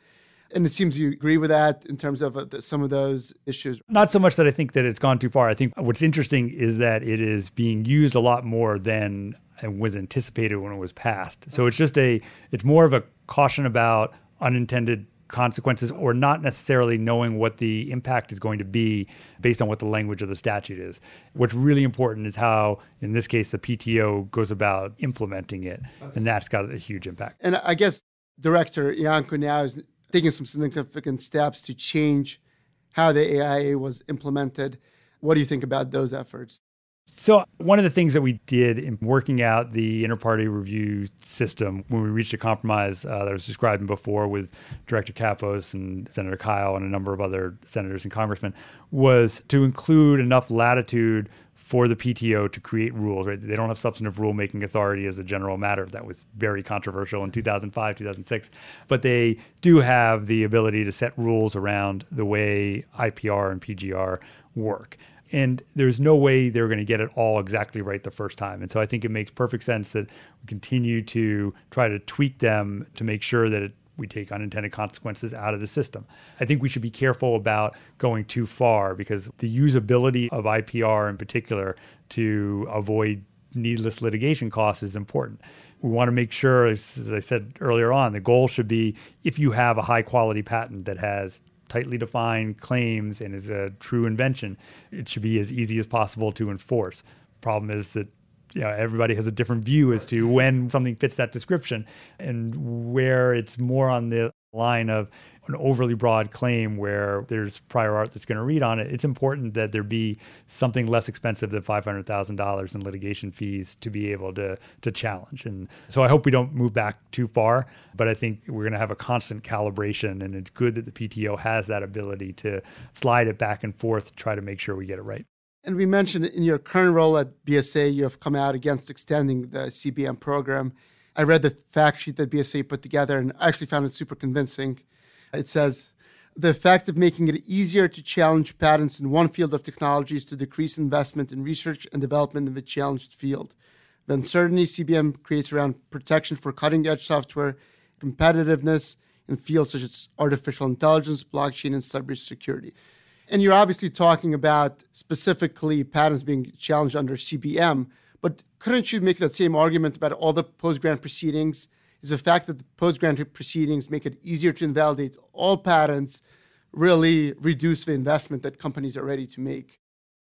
A: And it seems you agree with that in terms of uh, the, some of those issues.
B: Not so much that I think that it's gone too far. I think what's interesting is that it is being used a lot more than was anticipated when it was passed. So it's just a, it's more of a caution about unintended consequences or not necessarily knowing what the impact is going to be based on what the language of the statute is. What's really important is how, in this case, the PTO goes about implementing it. Okay. And that's got a huge impact.
A: And I guess Director Iancu now is taking some significant steps to change how the AIA was implemented. What do you think about those efforts?
B: So, one of the things that we did in working out the inter partes review system when we reached a compromise uh, that was described before with Director Kappos and Senator Kyl and a number of other senators and congressmen was to include enough latitude for the PTO to create rules. Right? They don't have substantive rulemaking authority as a general matter. That was very controversial in 2005, 2006. But they do have the ability to set rules around the way IPR and PGR work and there's no way they're going to get it all exactly right the first time. And so I think it makes perfect sense that we continue to try to tweak them to make sure that it, we take unintended consequences out of the system. I think we should be careful about going too far because the usability of IPR in particular to avoid needless litigation costs is important. We want to make sure, as I said earlier on, the goal should be if you have a high quality patent that has tightly defined claims and is a true invention, it should be as easy as possible to enforce. Problem is that you know everybody has a different view as to when something fits that description and where it's more on the line of an overly broad claim where there's prior art that's going to read on it, it's important that there be something less expensive than $500,000 in litigation fees to be able to to challenge. And so I hope we don't move back too far, but I think we're going to have a constant calibration and it's good that the PTO has that ability to slide it back and forth to try to make sure we get it right.
A: And we mentioned in your current role at BSA, you have come out against extending the CBM program. I read the fact sheet that BSA put together and I actually found it super convincing. It says the effect of making it easier to challenge patents in one field of technology is to decrease investment in research and development in the challenged field. The uncertainty CBM creates around protection for cutting edge software, competitiveness in fields such as artificial intelligence, blockchain, and cybersecurity. And you're obviously talking about specifically patents being challenged under CBM, but couldn't you make that same argument about all the post grant proceedings? Is the fact that the post grant proceedings make it easier to invalidate all patents really reduce the investment that companies are ready to make?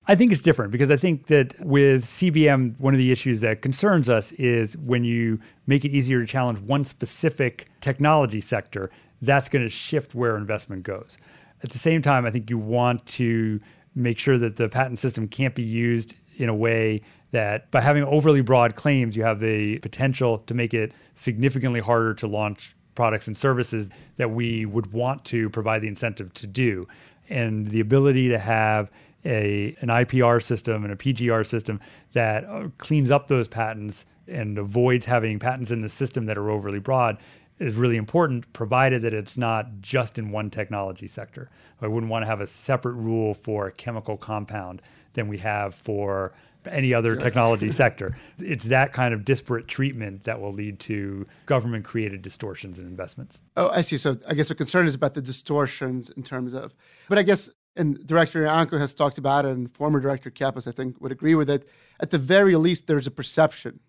B: I think it's different because I think that with CBM, one of the issues that concerns us is when you make it easier to challenge one specific technology sector, that's going to shift where investment goes. At the same time, I think you want to make sure that the patent system can't be used in a way that by having overly broad claims, you have the potential to make it significantly harder to launch products and services that we would want to provide the incentive to do. And the ability to have a an IPR system and a PGR system that uh, cleans up those patents and avoids having patents in the system that are overly broad is really important, provided that it's not just in one technology sector. I wouldn't want to have a separate rule for a chemical compound than we have for any other yes. technology sector. It's that kind of disparate treatment that will lead to government created distortions in investments.
A: Oh, I see. So I guess the concern is about the distortions in terms of, but I guess, and Director Iancu has talked about it, and former Director Kappos, I think, would agree with it. At the very least, there's a perception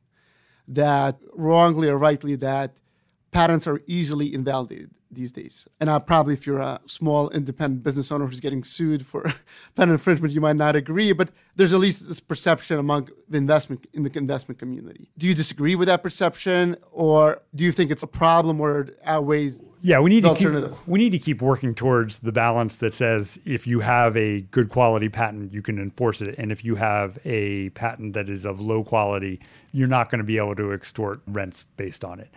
A: that wrongly or rightly that patents are easily invalidated these days. And uh, probably if you're a small independent business owner who's getting sued for patent infringement, you might not agree, but there's at least this perception among the investment in the investment community. Do you disagree with that perception or do you think it's a problem or it outweighs
B: yeah, we need to keep we need to keep working towards the balance that says if you have a good quality patent, you can enforce it, and if you have a patent that is of low quality, you're not going to be able to extort rents based on it.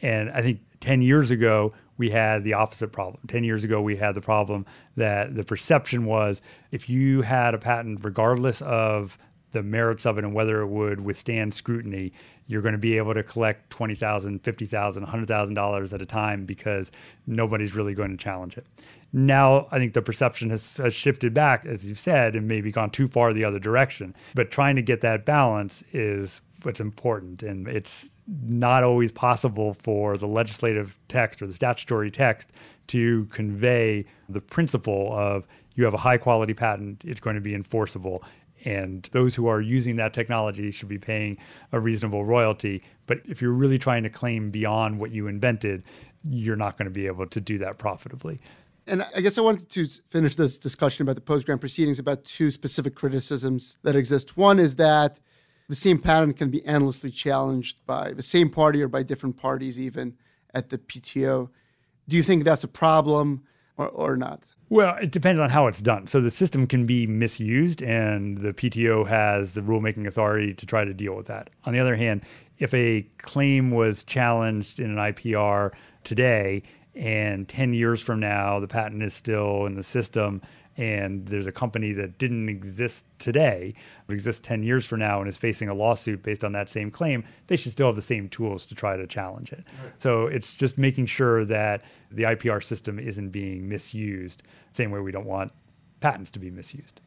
B: And I think 10 years ago, we had the opposite problem. 10 years ago, we had the problem that the perception was if you had a patent, regardless of the merits of it and whether it would withstand scrutiny, you're going to be able to collect $20,000, $50,000, $100,000 at a time because nobody's really going to challenge it. Now, I think the perception has, has, shifted back, as you've said, and maybe gone too far the other direction. But trying to get that balance is what's important. And it's not always possible for the legislative text or the statutory text to convey the principle of you have a high quality patent, it's going to be enforceable. And those who are using that technology should be paying a reasonable royalty. But if you're really trying to claim beyond what you invented, you're not going to be able to do that profitably.
A: And I guess I wanted to finish this discussion about the post grant proceedings about two specific criticisms that exist. One is that the same patent can be endlessly challenged by the same party or by different parties, even at the PTO. Do you think that's a problem or, or not?
B: Well, it depends on how it's done. So the system can be misused, and the PTO has the rulemaking authority to try to deal with that. On the other hand, if a claim was challenged in an IPR today, and 10 years from now, the patent is still in the system, and there's a company that didn't exist today, but exists 10 years from now and is facing a lawsuit based on that same claim, they should still have the same tools to try to challenge it. Right. So it's just making sure that the IPR system isn't being misused, same way we don't want patents to be misused.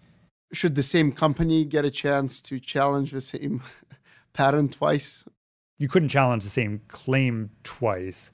A: Should the same company get a chance to challenge the same patent twice?
B: You couldn't challenge the same claim twice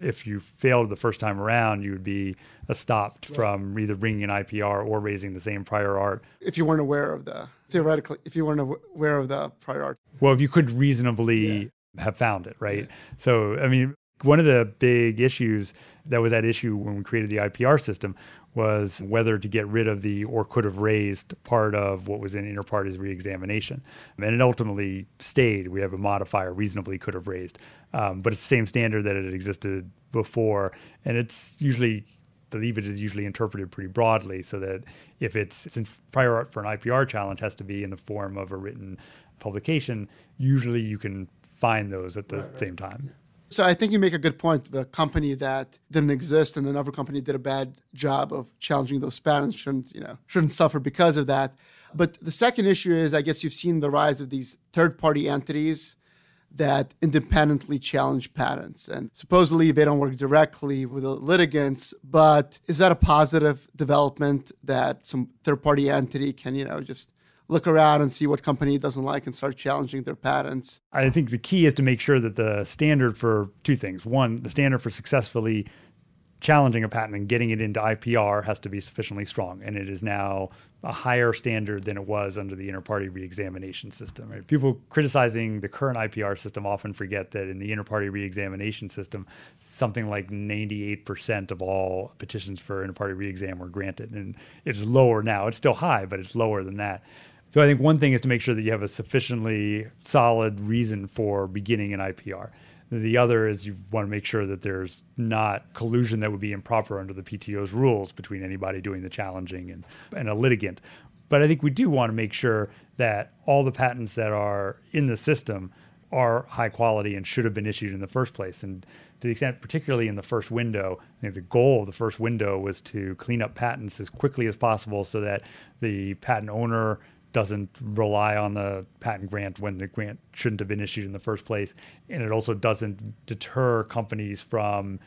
B: if you failed the first time around, you would be stopped right. from either bringing an IPR or raising the same prior art.
A: If you weren't aware of the theoretically, if you weren't aware of the prior art.
B: Well, if you could reasonably yeah. have found it, right? Yeah. So, I mean, One of the big issues that was at issue when we created the IPR system was whether to get rid of the or could have raised part of what was in inter partes reexamination. And it ultimately stayed. We have a modifier reasonably could have raised, um, but it's the same standard that it existed before. And it's usually believe it is usually interpreted pretty broadly so that if it's since prior art for an IPR challenge has to be in the form of a written publication, usually you can find those at the right, same time.
A: So I think you make a good point. The company that didn't exist and another company did a bad job of challenging those patents shouldn't, you know, shouldn't suffer because of that. But the second issue is I guess you've seen the rise of these third-party entities that independently challenge patents. And supposedly they don't work directly with the litigants, but is that a positive development that some third party entity can, you know, just look around and see what company doesn't like and start challenging their patents?
B: I think the key is to make sure that the standard for two things. One, the standard for successfully challenging a patent and getting it into IPR has to be sufficiently strong. And it is now a higher standard than it was under the inter partes reexamination system. Right? People criticizing the current IPR system often forget that in the inter partes reexamination system, something like 98% of all petitions for inter partes reexam were granted. And it's lower now. It's still high, but it's lower than that. So I think one thing is to make sure that you have a sufficiently solid reason for beginning an IPR. The other is you want to make sure that there's not collusion that would be improper under the PTO's rules between anybody doing the challenging and, and a litigant. But I think we do want to make sure that all the patents that are in the system are high quality and should have been issued in the first place. And to the extent, particularly in the first window, I think the goal of the first window was to clean up patents as quickly as possible so that the patent owner doesn't rely on the patent grant when the grant shouldn't have been issued in the first place. And it also doesn't deter companies from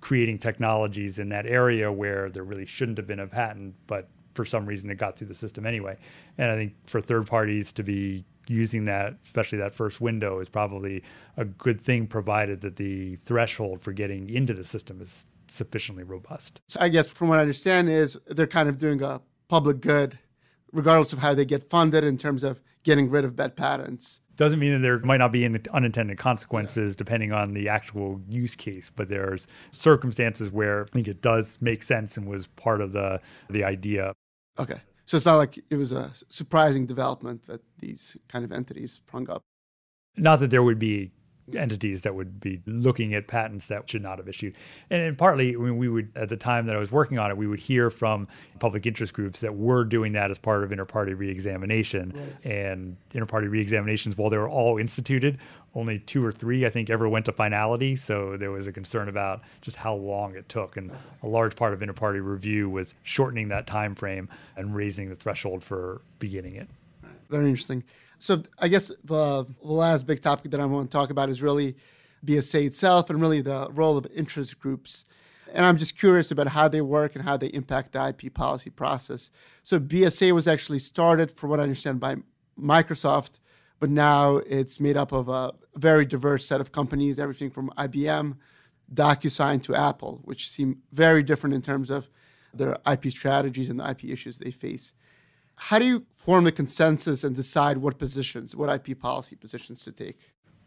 B: creating technologies in that area where there really shouldn't have been a patent, but for some reason it got through the system anyway. And I think for third parties to be using that, especially that first window, is probably a good thing, provided that the threshold for getting into the system is sufficiently robust.
A: So I guess from what I understand is they're kind of doing a public good regardless of how they get funded in terms of getting rid of bad patents.
B: Doesn't mean that there might not be unintended consequences yeah. depending on the actual use case, but there's circumstances where I think it does make sense and was part of the the idea.
A: Okay. So it's not like it was a surprising development that these kind of entities sprung up.
B: Not that there would be entities that would be looking at patents that should not have issued. And, and partly, I mean, we would, at the time that I was working on it, we would hear from public interest groups that were doing that as part of inter partes reexamination. Right. And inter partes reexaminations, while they were all instituted, only two or three, I think, ever went to finality. So there was a concern about just how long it took. And a large part of inter partes review was shortening that time frame and raising the threshold for beginning it.
A: Very interesting. So I guess the, the last big topic that I want to talk about is really BSA itself and really the role of interest groups. And I'm just curious about how they work and how they impact the IP policy process. So BSA was actually started, from what I understand, by Microsoft, but now it's made up of a very diverse set of companies, everything from IBM, DocuSign to Apple, which seem very different in terms of their IP strategies and the IP issues they face. How do you form a consensus and decide what positions, what IP policy positions to take?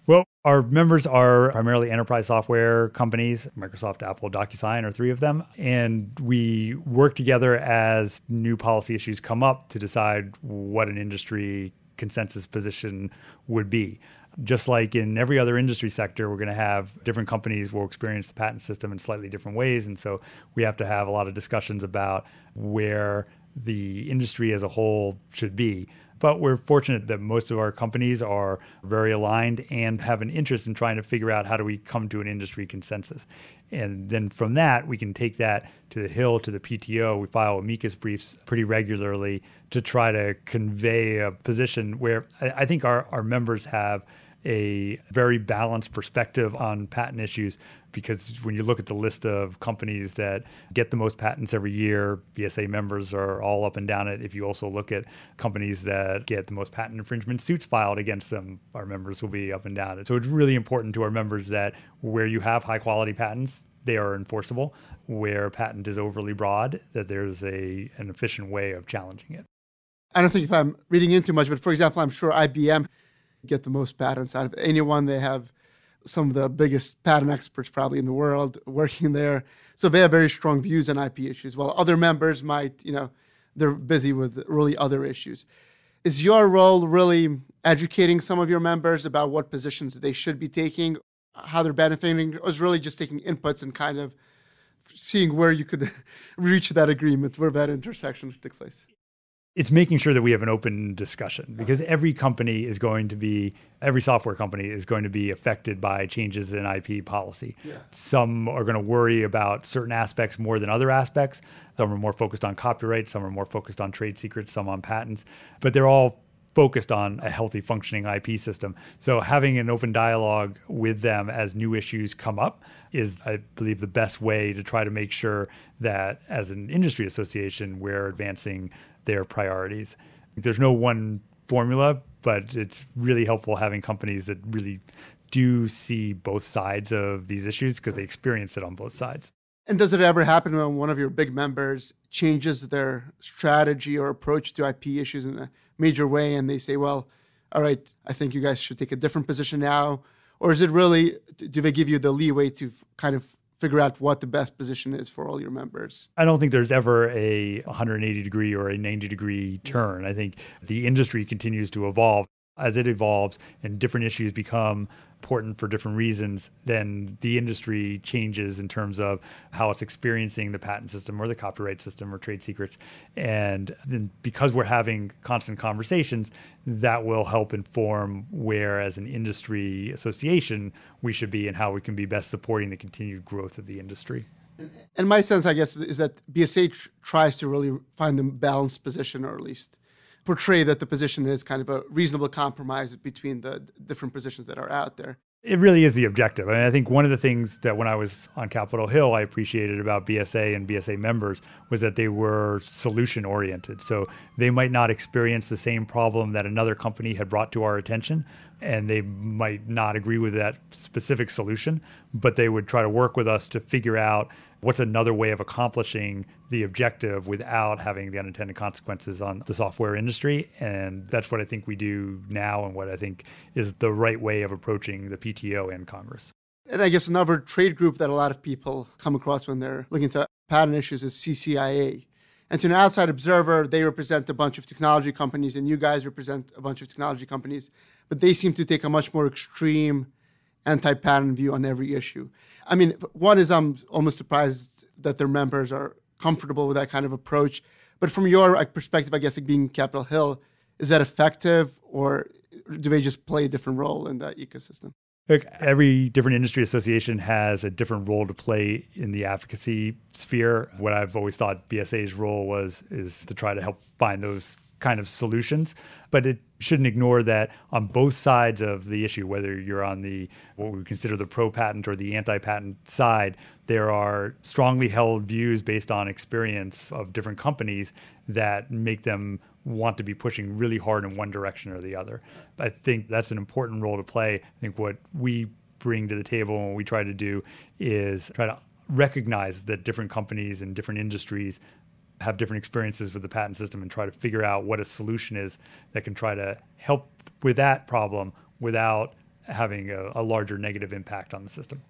B: Well, our members are primarily enterprise software companies. Microsoft, Apple, DocuSign are three of them. And we work together as new policy issues come up to decide what an industry consensus position would be. Just like in every other industry sector, we're going to have different companies will experience the patent system in slightly different ways. And so we have to have a lot of discussions about where the industry as a whole should be. But we're fortunate that most of our companies are very aligned and have an interest in trying to figure out how do we come to an industry consensus. And then from that, we can take that to the Hill, to the PTO. We file amicus briefs pretty regularly to try to convey a position where I think our, our members have a very balanced perspective on patent issues because when you look at the list of companies that get the most patents every year, BSA members are all up and down it. If you also look at companies that get the most patent infringement suits filed against them, our members will be up and down it. So it's really important to our members that where you have high quality patents, they are enforceable. Where patent is overly broad, that there's a an efficient way of challenging it.
A: I don't think if I'm reading into much, but for example, I'm sure IBM get the most patents out of anyone. They have some of the biggest patent experts probably in the world working there. So they have very strong views on IP issues, while other members might, you know, they're busy with really other issues. Is your role really educating some of your members about what positions they should be taking, how they're benefiting, or is really just taking inputs and kind of seeing where you could reach that agreement, where that intersection took place?
B: It's making sure that we have an open discussion because every company is going to be every software company is going to be affected by changes in IP policy. Yeah. Some are going to worry about certain aspects more than other aspects. Some are more focused on copyright, some are more focused on trade secrets, some on patents, but they're all focused on a healthy functioning IP system. So having an open dialogue with them as new issues come up is I believe the best way to try to make sure that as an industry association we're advancing their priorities. There's no one formula, but it's really helpful having companies that really do see both sides of these issues because they experience it on both sides.
A: And does it ever happen when one of your big members changes their strategy or approach to IP issues in a major way and they say, well, all right, I think you guys should take a different position now? Or is it really, do they give you the leeway to kind of figure out what the best position is for all your members.
B: I don't think there's ever a 180 degree or a 90 degree turn. I think the industry continues to evolve as it evolves and different issues become important for different reasons, then the industry changes in terms of how it's experiencing the patent system or the copyright system or trade secrets. And then because we're having constant conversations, that will help inform where, as an industry association, we should be and how we can be best supporting the continued growth of the industry.
A: And my sense, I guess, is that tr- tries to really find the balanced position, or at least portray that the position is kind of a reasonable compromise between the different positions that are out there.
B: It really is the objective. I mean, I think one of the things that when I was on Capitol Hill, I appreciated about BSA and BSA members was that they were solution oriented. So they might not experience the same problem that another company had brought to our attention, and they might not agree with that specific solution, but they would try to work with us to figure out what's another way of accomplishing the objective without having the unintended consequences on the software industry. And that's what I think we do now and what I think is the right way of approaching the PTO and Congress.
A: And I guess another trade group that a lot of people come across when they're looking into patent issues is CCIA. And to an outside observer, they represent a bunch of technology companies, and you guys represent a bunch of technology companies, but they seem to take a much more extreme anti patent view on every issue. I mean, one is I'm almost surprised that their members are comfortable with that kind of approach. But from your perspective, I guess, like being Capitol Hill, is that effective or do they just play a different role in that ecosystem?
B: Look, every different industry association has a different role to play in the advocacy sphere. What I've always thought BSA's role was is to try to help find those kind of solutions, but it shouldn't ignore that on both sides of the issue, whether you're on the what we consider the pro patent or the anti patent side, there are strongly held views based on experience of different companies that make them want to be pushing really hard in one direction or the other. I think that's an important role to play. I think what we bring to the table and what we try to do is try to recognize that different companies and different industries have different experiences with the patent system and try to figure out what a solution is that can try to help with that problem without having a, a, larger negative impact on the system.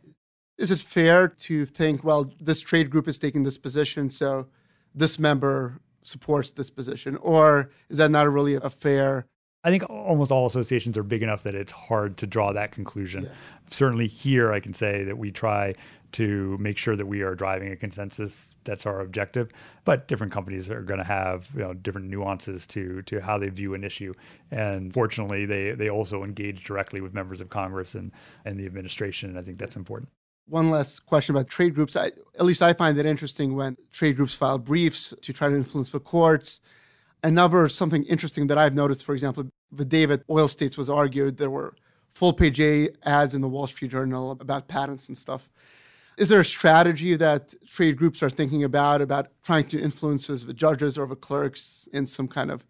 A: Is it fair to think, well, this trade group is taking this position, so this member supports this position? Or is that not really a fair
B: I think almost all associations are big enough that it's hard to draw that conclusion. Yeah. Certainly here, I can say that we try to make sure that we are driving a consensus. That's our objective. But different companies are going to have you know, different nuances to to how they view an issue. And fortunately, they they also engage directly with members of Congress and and the administration. And I think that's important.
A: One last question about trade groups. I, at least I find it interesting when trade groups file briefs to try to influence the courts. Another something interesting that I've noticed, for example, the David oil states was argued, there were full page A ads in the Wall Street Journal about patents and stuff. Is there a strategy that trade groups are thinking about about trying to influence the judges or the clerks in some kind of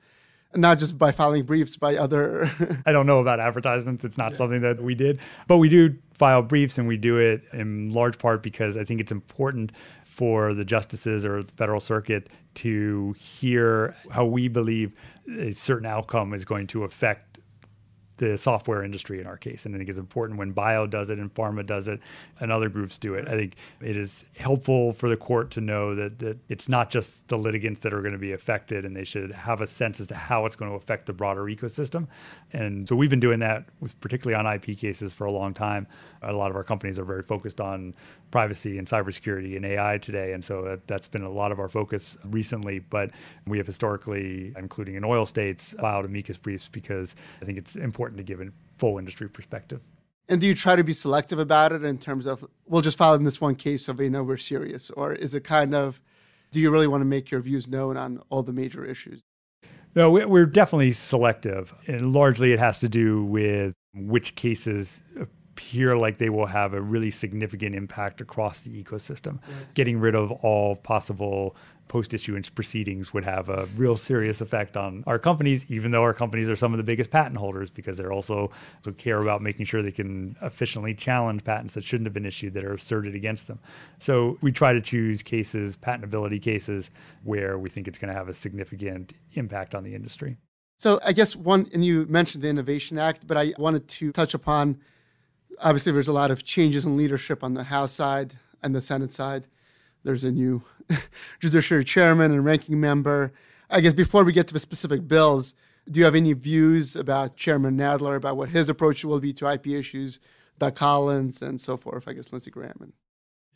A: not just by filing briefs by other?
B: I don't know about advertisements. It's not yeah. something that we did. But we do file briefs and we do it in large part because I think it's important for the justices or the federal circuit to hear how we believe a certain outcome is going to affect the software industry in our case. And I think it's important when bio does it and pharma does it and other groups do it. I think it is helpful for the court to know that, that it's not just the litigants that are going to be affected and they should have a sense as to how it's going to affect the broader ecosystem. And so we've been doing that, particularly on IP cases, for a long time. A lot of our companies are very focused on privacy and cybersecurity and AI today. And so that, that's been a lot of our focus recently. But we have historically, including in oil states, filed amicus briefs because I think it's important to give a full industry perspective.
A: And do you try to be selective about it in terms of, we'll just file in this one case so they know we're serious? Or is it kind of, do you really want to make your views known on all the major issues?
B: No, we're definitely selective. And largely it has to do with which cases appear like they will have a really significant impact across the ecosystem. Right. Getting rid of all possible post issuance proceedings would have a real serious effect on our companies, even though our companies are some of the biggest patent holders, because they're also so care about making sure they can efficiently challenge patents that shouldn't have been issued that are asserted against them. So we try to choose cases, patentability cases, where we think it's going to have a significant impact on the industry.
A: So I guess one, and you mentioned the Innovation Act, but I wanted to touch upon obviously there's a lot of changes in leadership on the House side and the Senate side. There's a new judiciary chairman and ranking member. I guess before we get to the specific bills, do you have any views about Chairman Nadler about what his approach will be to IP issues, Doug Collins, and so forth? I guess Lindsey Graham.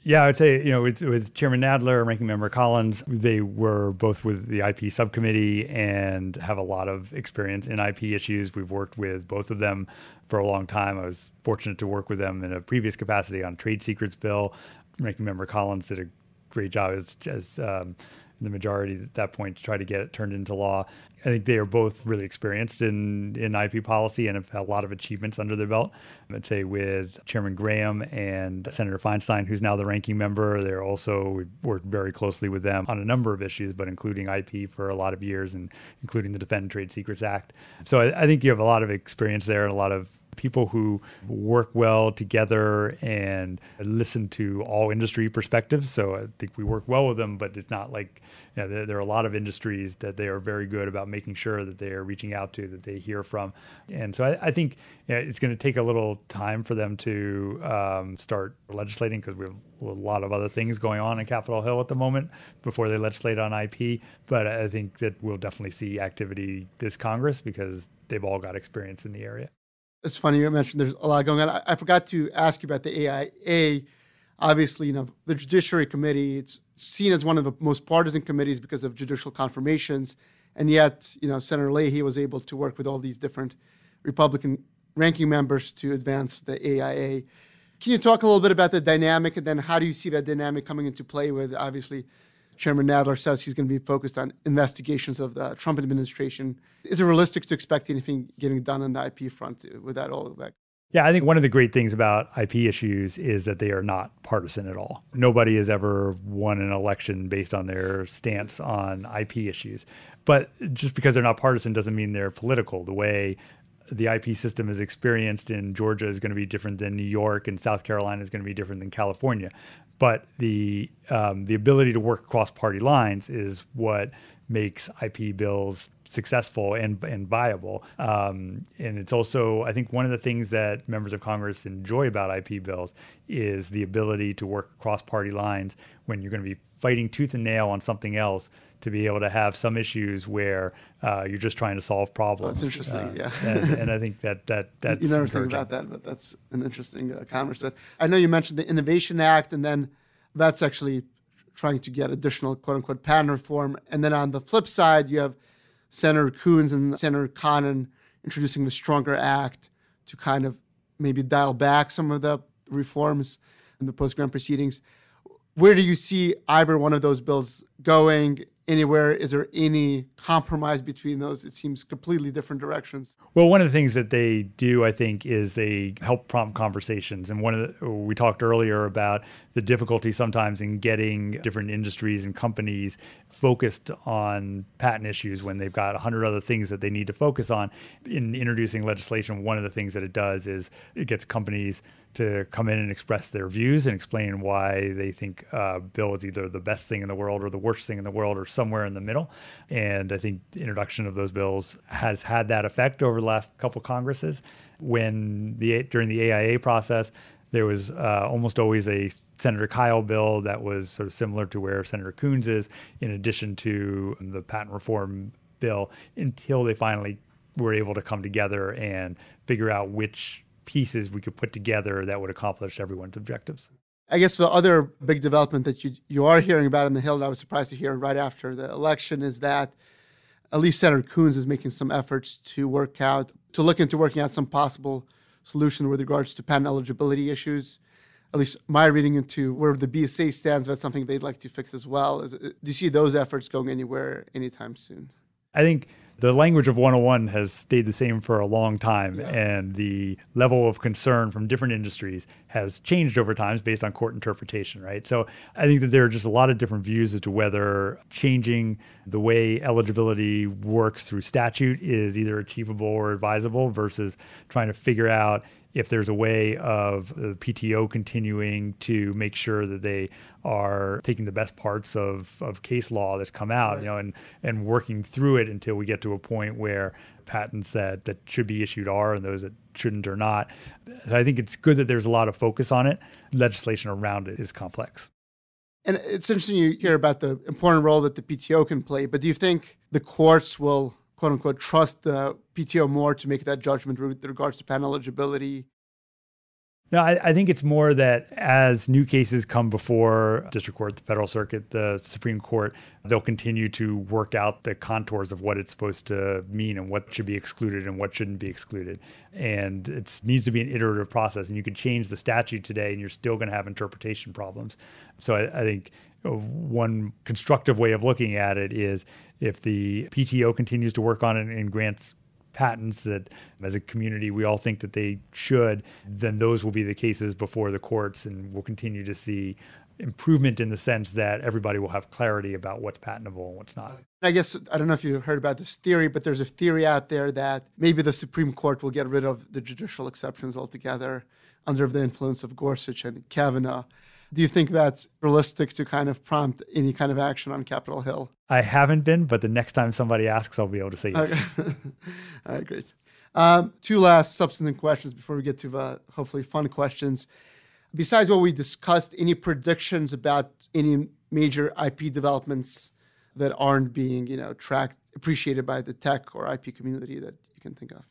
B: Yeah, I would say, you know, with, with Chairman Nadler and Ranking Member Collins, they were both with the IP subcommittee and have a lot of experience in IP issues. We've worked with both of them for a long time. I was fortunate to work with them in a previous capacity on trade secrets bill. Ranking Member Collins did a great job as, as um, the majority at that point to try to get it turned into law. I think they are both really experienced in, in IP policy and have had a lot of achievements under their belt. I'd say with Chairman Graham and Senator Feinstein, who's now the ranking member, they're also, we've worked very closely with them on a number of issues, but including IP for a lot of years and including the Defend Trade Secrets Act. So I, I think you have a lot of experience there and a lot of people who work well together and listen to all industry perspectives. So I think we work well with them, but it's not like you know, there, there, are a lot of industries that they are very good about making sure that they are reaching out to, that they hear from. And so I, I think you know, it's going to take a little time for them to um, start legislating because we have a lot of other things going on in Capitol Hill at the moment before they legislate on IP. But I think that we'll definitely see activity this Congress because they've all got experience in the area.
A: It's funny you mentioned there's a lot going on. I, I forgot to ask you about the AIA. Obviously, you know, the Judiciary Committee, it's seen as one of the most partisan committees because of judicial confirmations. And yet, you know, Senator Leahy was able to work with all these different Republican ranking members to advance the AIA. Can you talk a little bit about the dynamic and then how do you see that dynamic coming into play with obviously Chairman Nadler says he's going to be focused on investigations of the Trump administration. Is it realistic to expect anything getting done on the IP front with that all of that?
B: Yeah, I think one of the great things about IP issues is that they are not partisan at all. Nobody has ever won an election based on their stance on IP issues. But just because they're not partisan doesn't mean they're political. The way the IP system is experienced in Georgia is going to be different than New York, and South Carolina is going to be different than California. But the um, the ability to work across party lines is what makes IP bills successful and and viable. Um, and it's also, I think, one of the things that members of Congress enjoy about IP bills is the ability to work across party lines when you're going to be fighting tooth and nail on something else to be able to have some issues where uh, you're just trying to solve problems.
A: Oh, that's interesting, uh, yeah.
B: and, and, I think that that that's
A: you never think about that, but that's an interesting uh, conversation. I know you mentioned the Innovation Act, and then that's actually trying to get additional quote unquote patent reform. And then on the flip side, you have Senator Coons and Senator Cornyn introducing the Stronger Act to kind of maybe dial back some of the reforms in the post grant proceedings. Where do you see either one of those bills going? Anywhere? Is there any compromise between those? It seems completely different directions.
B: Well, one of the things that they do, I think, is they help prompt conversations. And one of the, we talked earlier about the difficulty sometimes in getting different industries and companies focused on patent issues when they've got a hundred other things that they need to focus on. In introducing legislation, one of the things that it does is it gets companies to come in and express their views and explain why they think uh, bill is either the best thing in the world or the worst thing in the world or somewhere in the middle. And I think the introduction of those bills has had that effect over the last couple of Congresses. When the during the AIA process, there was uh, almost always a Senator Kyl bill that was sort of similar to where Senator Coons is, in addition to the patent reform bill, until they finally were able to come together and figure out which pieces we could put together that would accomplish everyone's objectives.
A: I guess the other big development that you you are hearing about in the Hill, and I was surprised to hear right after the election, is that at least Senator Coons is making some efforts to work out to look into working out some possible solution with regards to patent eligibility issues. At least my reading into where the BSA stands, that's something they'd like to fix as well. Is, do you see those efforts going anywhere anytime soon?
B: I think the language of 101 has stayed the same for a long time yeah. and the level of concern from different industries has changed over time based on court interpretation right so i think that there are just a lot of different views as to whether changing the way eligibility works through statute is either achievable or advisable versus trying to figure out if there's a way of the PTO continuing to make sure that they are taking the best parts of, of case law that's come out, right. you know, and, and working through it until we get to a point where patents that, that should be issued are and those that shouldn't are not. I think it's good that there's a lot of focus on it. Legislation around it is complex.
A: And it's interesting you hear about the important role that the PTO can play, but do you think the courts will quote unquote trust the PTO more to make that judgment with regards to patent eligibility?
B: No, I, I, think it's more that as new cases come before district court, the federal circuit, the Supreme Court, they'll continue to work out the contours of what it's supposed to mean and what should be excluded and what shouldn't be excluded. And it needs to be an iterative process. And you could change the statute today, and you're still going to have interpretation problems. So I, I think one constructive way of looking at it is if the PTO continues to work on it and grants patents that as a community we all think that they should, then those will be the cases before the courts and we'll continue to see improvement in the sense that everybody will have clarity about what's patentable and what's not.
A: I guess I don't know if you heard about this theory, but there's a theory out there that maybe the Supreme Court will get rid of the judicial exceptions altogether under the influence of Gorsuch and Kavanaugh. Do you think that's realistic to kind of prompt any kind of action on Capitol Hill?
B: I haven't been, but the next time somebody asks, I'll be able to say yes.
A: Okay. All right, great. Um, two last substantive questions before we get to the hopefully fun questions. Besides what we discussed, any predictions about any major IP developments that aren't being, you know, tracked, appreciated by the tech or IP community that you can think of?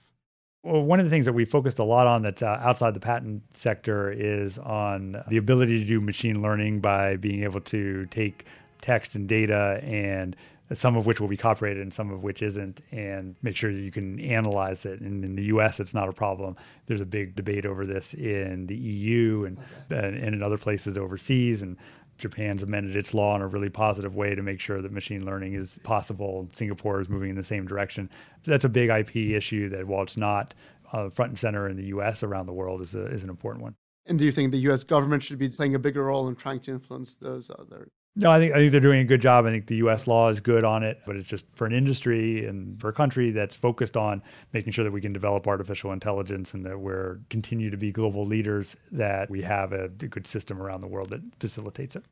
B: Well, one of the things that we focused a lot on that's uh, outside the patent sector is on the ability to do machine learning by being able to take text and data and some of which will be copyrighted and some of which isn't, and make sure that you can analyze it. And in the US, it's not a problem. There's a big debate over this in the EU and, okay. and, and in other places overseas. And Japan's amended its law in a really positive way to make sure that machine learning is possible. Singapore is moving in the same direction. So that's a big IP issue that, while it's not uh, front and center in the U.S., around the world is, a, is an important one.
A: And do you think the U.S. government should be playing a bigger role in trying to influence those other?
B: No, I think I think they're doing a good job. I think the U.S. law is good on it, but it's just for an industry and for a country that's focused on making sure that we can develop artificial intelligence and that we're continue to be global leaders. That we have a, a good system around the world that facilitates it.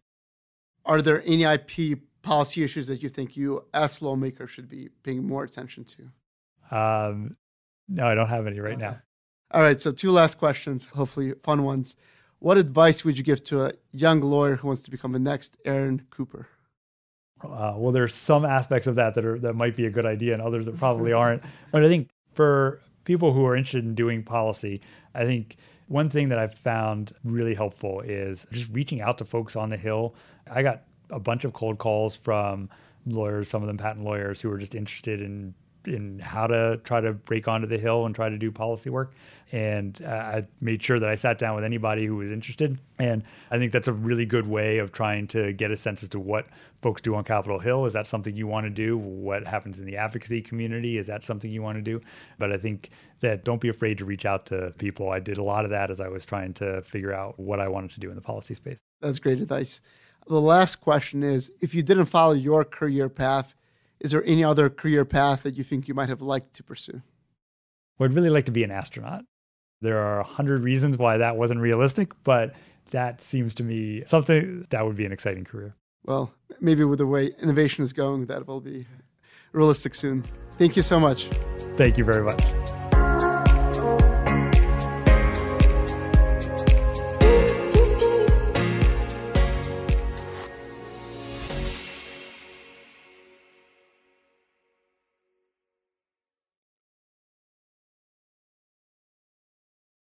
A: Are there any IP policy issues that you think you, as lawmaker, should be paying more attention to?
B: Um, no, I don't have any right okay. now.
A: All right, so two last questions, hopefully fun ones. What advice would you give to a young lawyer who wants to become the next Aaron Cooper?
B: Uh, well, there's some aspects of that that are that might be a good idea, and others that probably aren't. But I think for people who are interested in doing policy, I think one thing that I've found really helpful is just reaching out to folks on the Hill. I got a bunch of cold calls from lawyers, some of them patent lawyers, who are just interested in in how to try to break onto the hill and try to do policy work. And uh, I made sure that I sat down with anybody who was interested. And I think that's a really good way of trying to get a sense as to what folks do on Capitol Hill. Is that something you want to do? What happens in the advocacy community? Is that something you want to do? But I think that don't be afraid to reach out to people. I did a lot of that as I was trying to figure out what I wanted to do in the policy space.
A: That's great advice. The last question is if you didn't follow your career path, is there any other career path that you think you might have liked to pursue?
B: Well, I'd really like to be an astronaut. There are a hundred reasons why that wasn't realistic, but that seems to me something that would be an exciting career.
A: well, maybe with the way innovation is going, that will be realistic soon. Thank you so much.
B: Thank you very much.